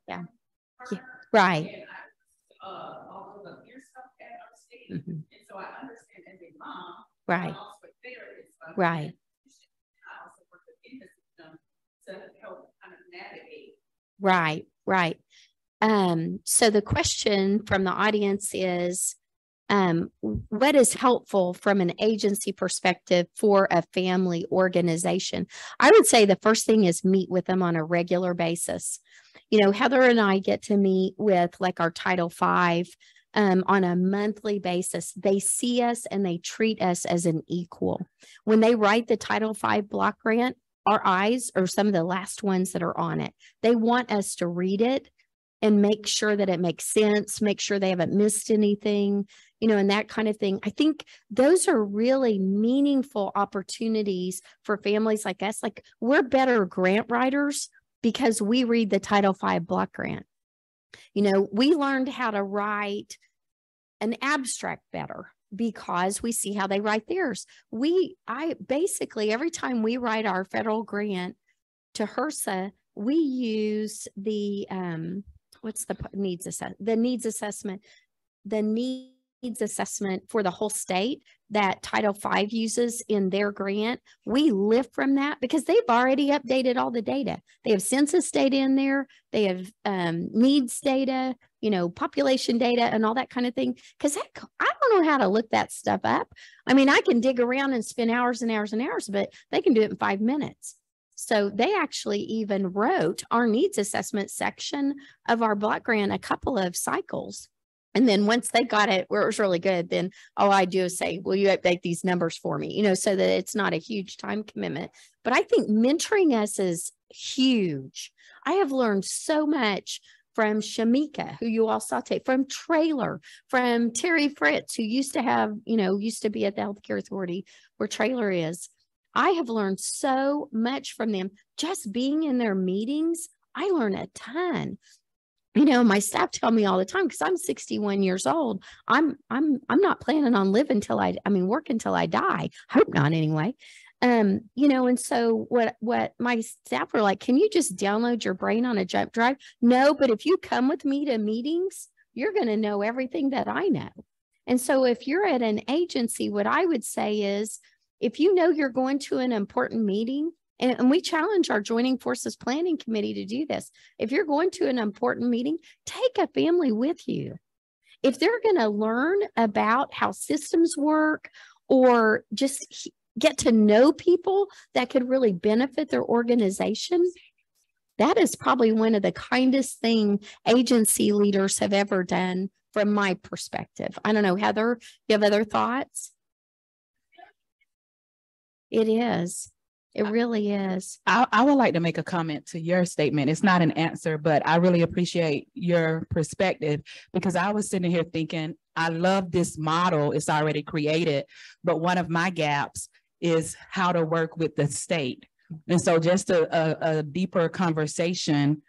[SPEAKER 1] Yeah. Yeah, right. Mhm.
[SPEAKER 3] and so mom.
[SPEAKER 1] Right. Right. Right, right. Um, so the question from the audience is, um, what is helpful from an agency perspective for a family organization? I would say the first thing is meet with them on a regular basis. You know, Heather and I get to meet with like our Title Five um, on a monthly basis. They see us and they treat us as an equal. When they write the Title Five block grant, our eyes are some of the last ones that are on it. They want us to read it and make sure that it makes sense, make sure they haven't missed anything, you know, and that kind of thing. I think those are really meaningful opportunities for families like us. Like we're better grant writers because we read the Title V block grant. You know, we learned how to write an abstract better because we see how they write theirs. We, I basically, every time we write our federal grant to HRSA, we use the, um, what's the needs assessment, the needs assessment, the needs assessment for the whole state that Title V uses in their grant. We lift from that because they've already updated all the data. They have census data in there. They have um, needs data, you know, population data and all that kind of thing. Because I don't know how to look that stuff up. I mean, I can dig around and spend hours and hours and hours, but they can do it in five minutes. So they actually even wrote our needs assessment section of our block grant a couple of cycles. And then once they got it where it was really good, then all I do is say, will you update these numbers for me? You know, so that it's not a huge time commitment. But I think mentoring us is huge. I have learned so much from Shamika, who you all saw tape, from Traylor, from Terry Fritz, who used to have, you know, used to be at the Healthcare Authority where Traylor is. I have learned so much from them just being in their meetings. I learn a ton. You know, my staff tell me all the time because I'm 61 years old. I'm I'm I'm not planning on living till I I mean work until I die. Hope not anyway. Um, you know, and so what what my staff were like, can you just download your brain on a jump drive? No, but if you come with me to meetings, you're going to know everything that I know. And so if you're at an agency, what I would say is if you know you're going to an important meeting, and, and we challenge our joining forces planning committee to do this. If you're going to an important meeting, take a family with you. If they're going to learn about how systems work or just get to know people that could really benefit their organization, that is probably one of the kindest thing agency leaders have ever done from my perspective. I don't know, Heather, you have other thoughts? It is. It really is.
[SPEAKER 10] I, I would like to make a comment to your statement. It's not an answer, but I really appreciate your perspective because I was sitting here thinking, I love this model. It's already created, but one of my gaps is how to work with the state. And so just a, a, a deeper conversation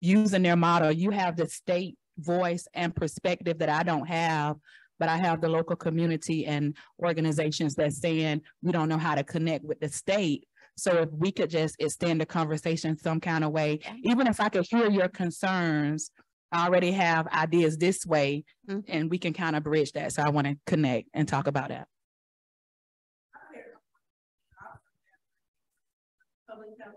[SPEAKER 10] using their model, you have the state voice and perspective that I don't have but I have the local community and organizations that saying we don't know how to connect with the state. So if we could just extend the conversation some kind of way, even if I could hear your concerns, I already have ideas this way
[SPEAKER 1] Mhm.
[SPEAKER 10] and we can kind of bridge that. So I want to connect and talk about that.
[SPEAKER 5] public health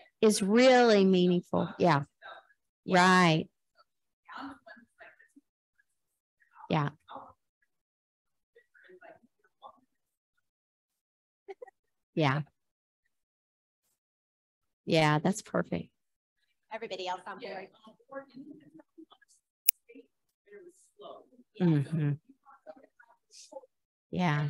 [SPEAKER 5] is
[SPEAKER 1] really meaningful. Yeah. Right. Yeah. Yeah. Yeah, that's perfect.
[SPEAKER 4] Everybody else on board.
[SPEAKER 1] Mhm. Yeah.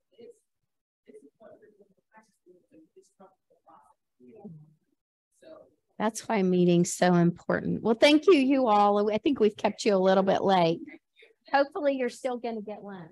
[SPEAKER 1] That's why meeting's so important. Well, thank you, you all. I think we've kept you a little bit late. Hopefully you're still going to get lunch.